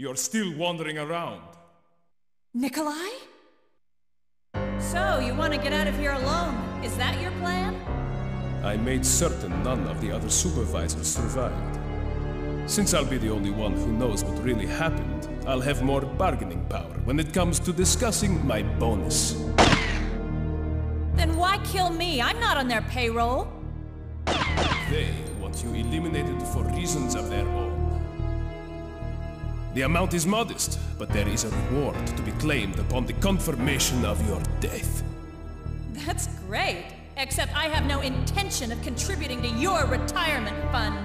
You're still wandering around. Nicholai? So, you want to get out of here alone? Is that your plan? I made certain none of the other supervisors survived. Since I'll be the only one who knows what really happened, I'll have more bargaining power when it comes to discussing my bonus. Then why kill me? I'm not on their payroll. They want you eliminated for reasons of their own. The amount is modest, but there is a reward to be claimed upon the confirmation of your death. That's great. Except I have no intention of contributing to your retirement fund.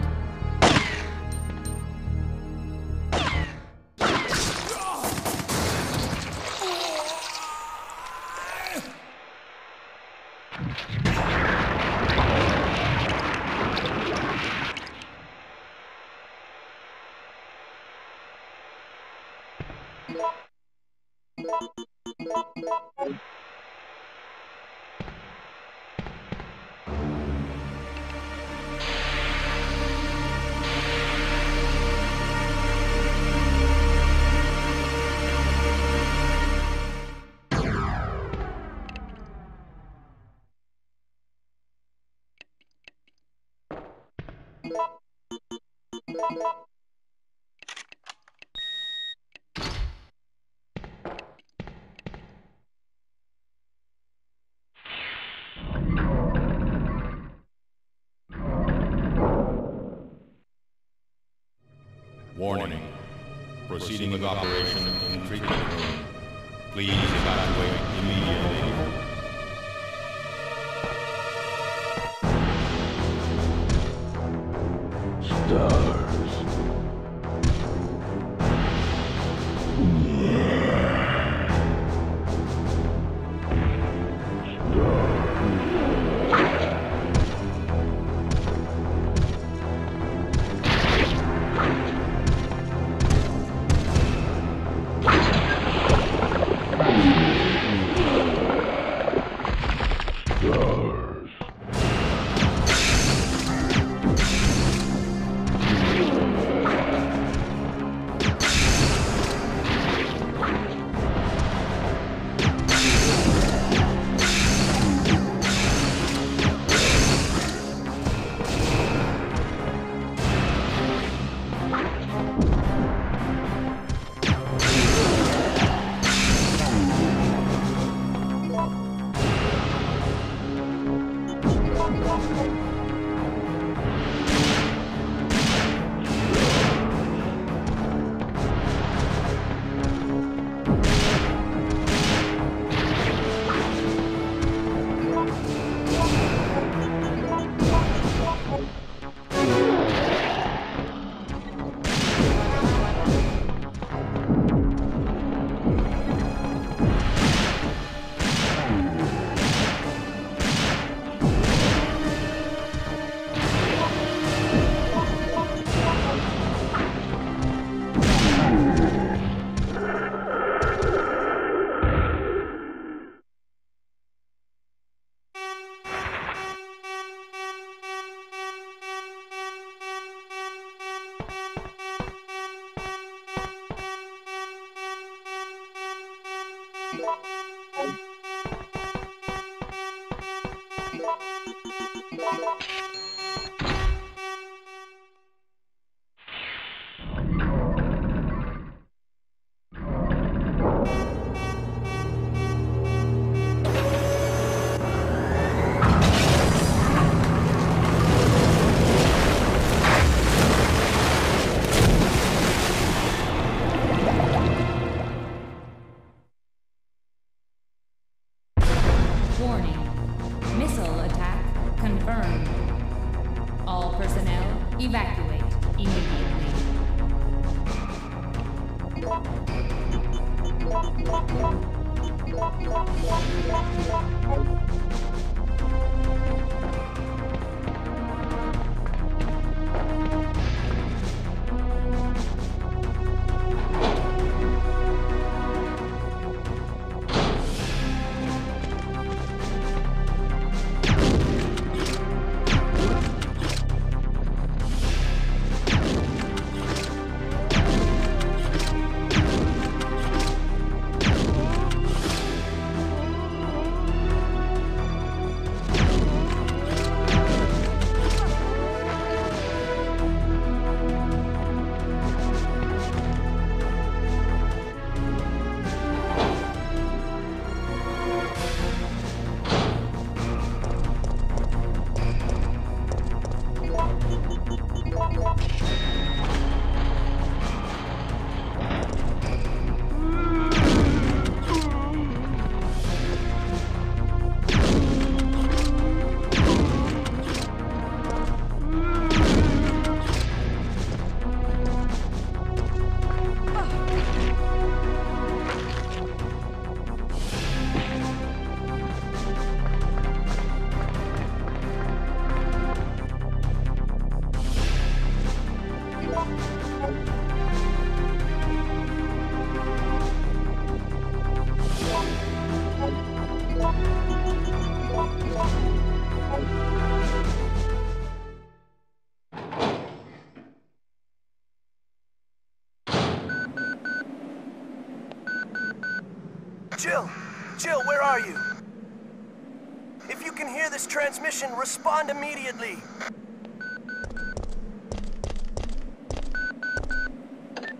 Respond immediately.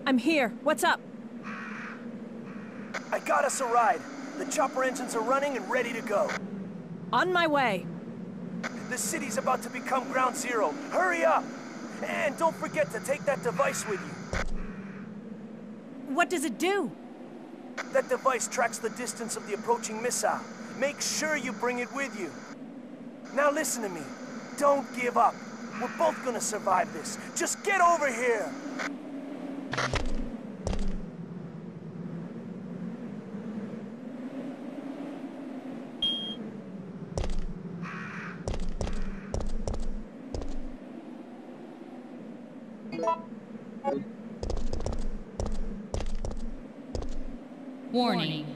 I'm here. What's up? I got us a ride. The chopper engines are running and ready to go. On my way. The city's about to become ground zero. Hurry up! And don't forget to take that device with you. What does it do? That device tracks the distance of the approaching missile. Make sure you bring it with you. Now listen to me. Don't give up. We're both gonna survive this. Just get over here! Warning.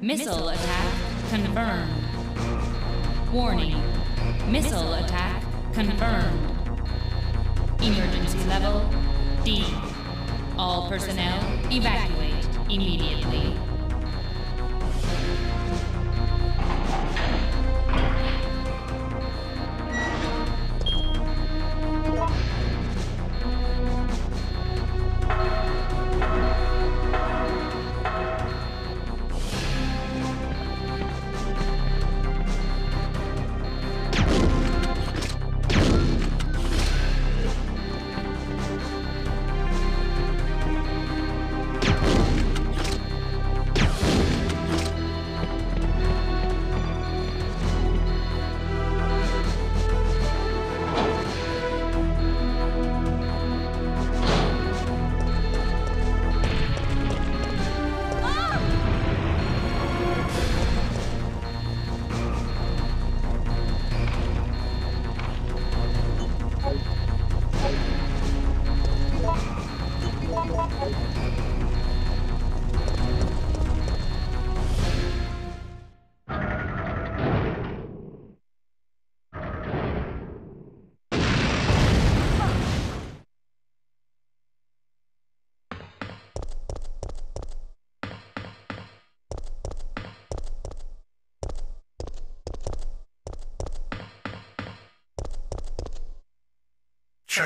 Missile attack confirmed. Warning. Missile attack confirmed. Emergency level D. All personnel evacuate immediately.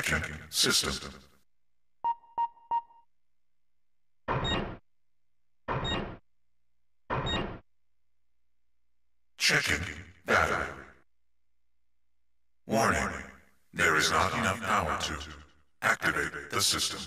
Checking system. Checking battery. Warning. There is not enough power to activate the system.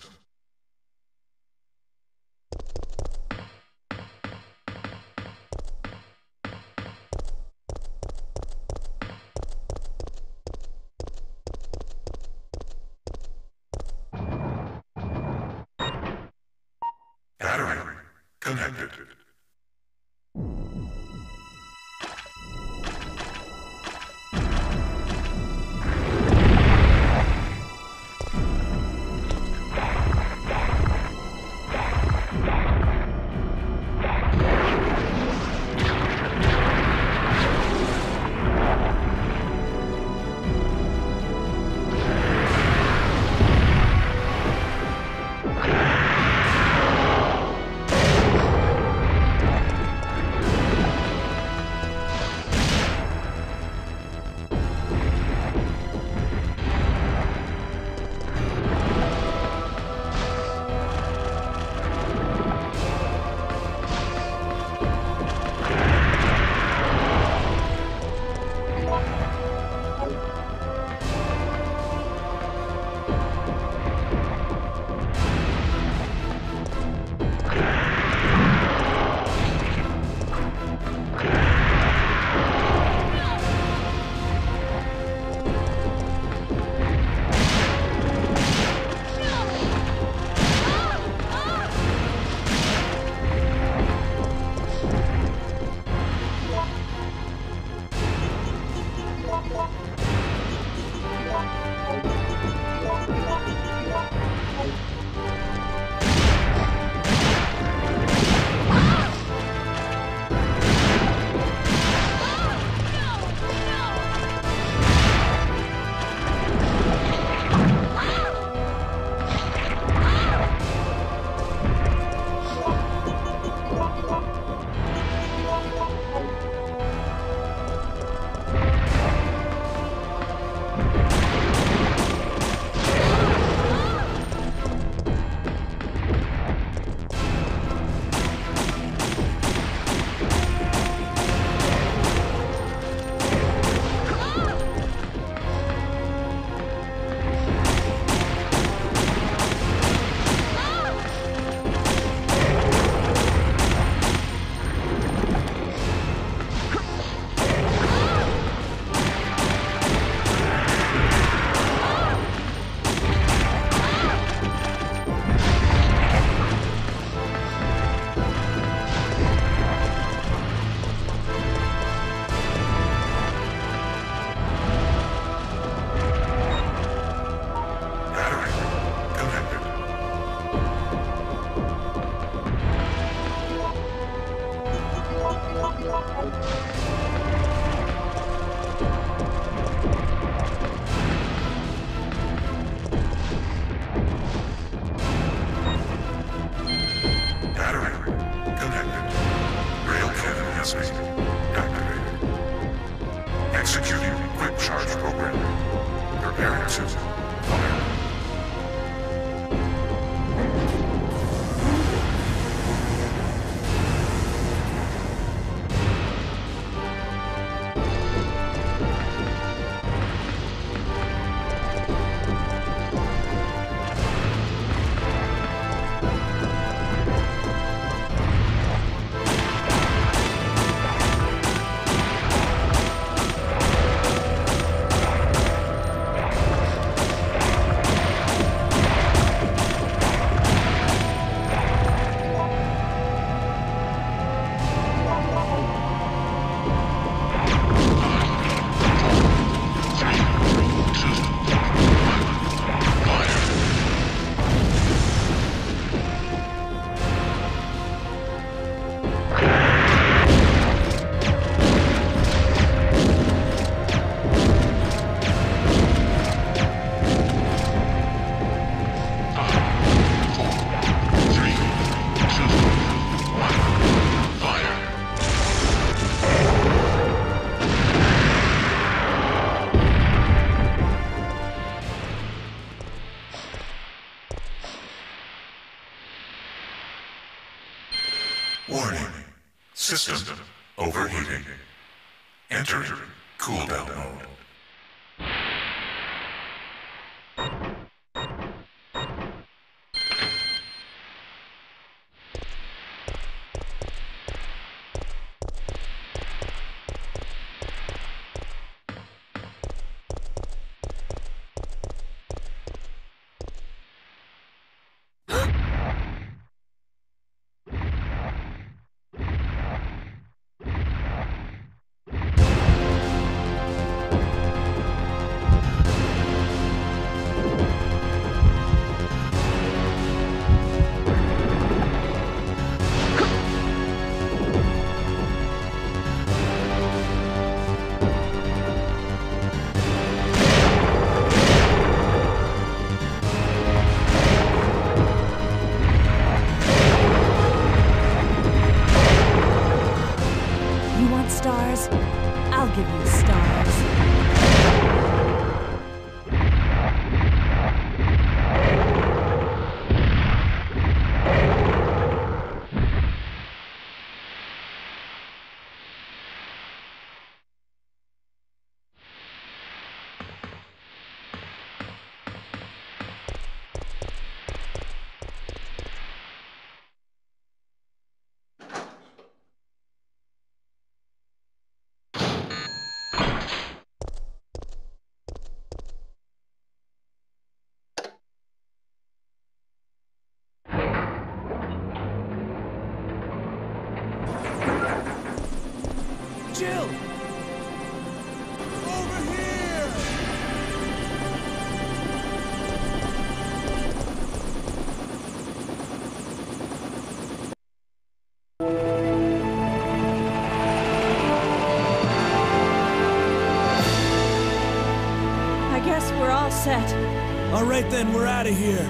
right then, we're out of here.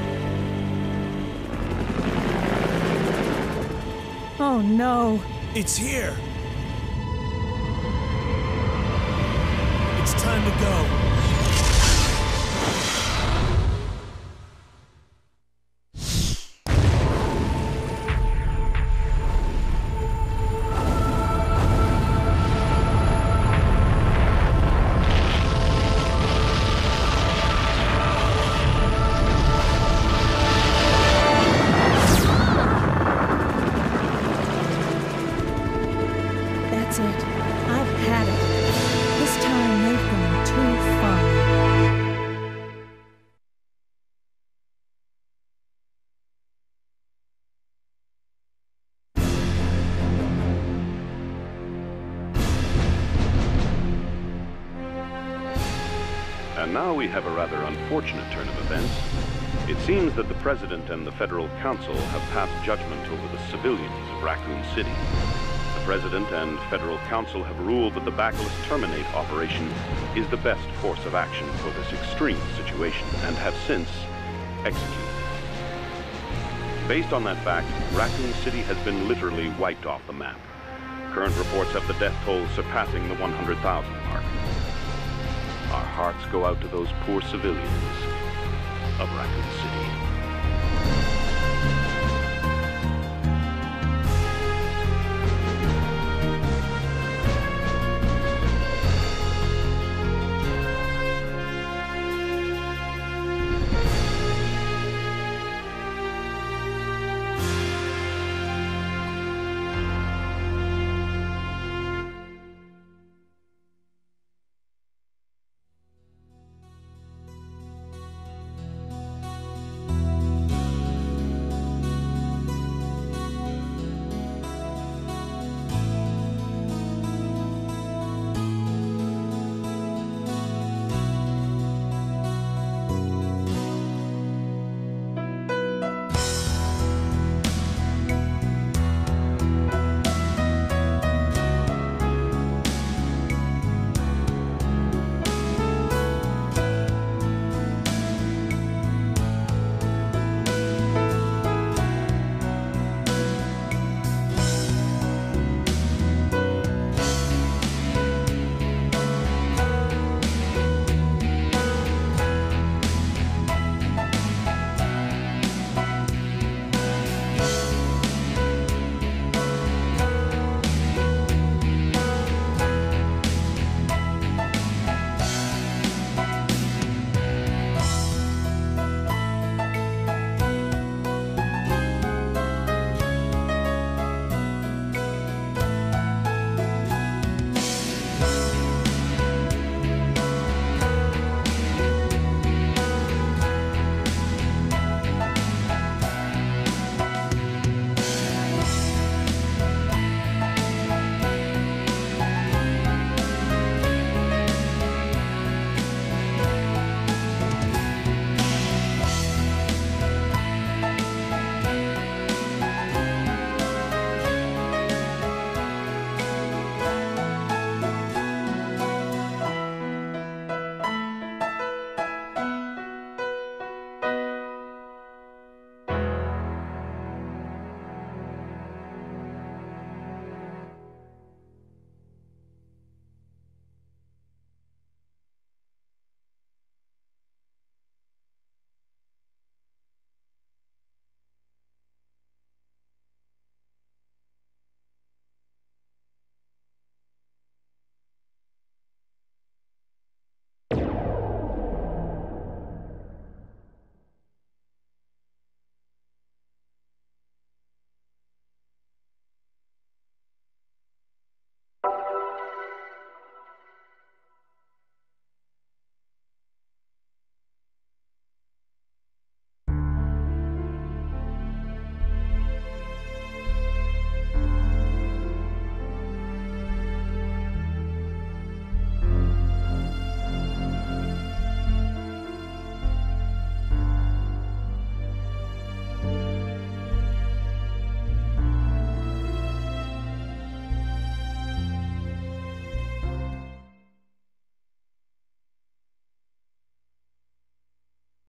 Oh no. It's here. It's time to go. President and the Federal Council have passed judgment over the civilians of Raccoon City. The President and Federal Council have ruled that the Backless Terminate operation is the best course of action for this extreme situation and have since executed. Based on that fact, Raccoon City has been literally wiped off the map. Current reports have the death toll surpassing the 100,000 mark. Our hearts go out to those poor civilians of Raccoon City.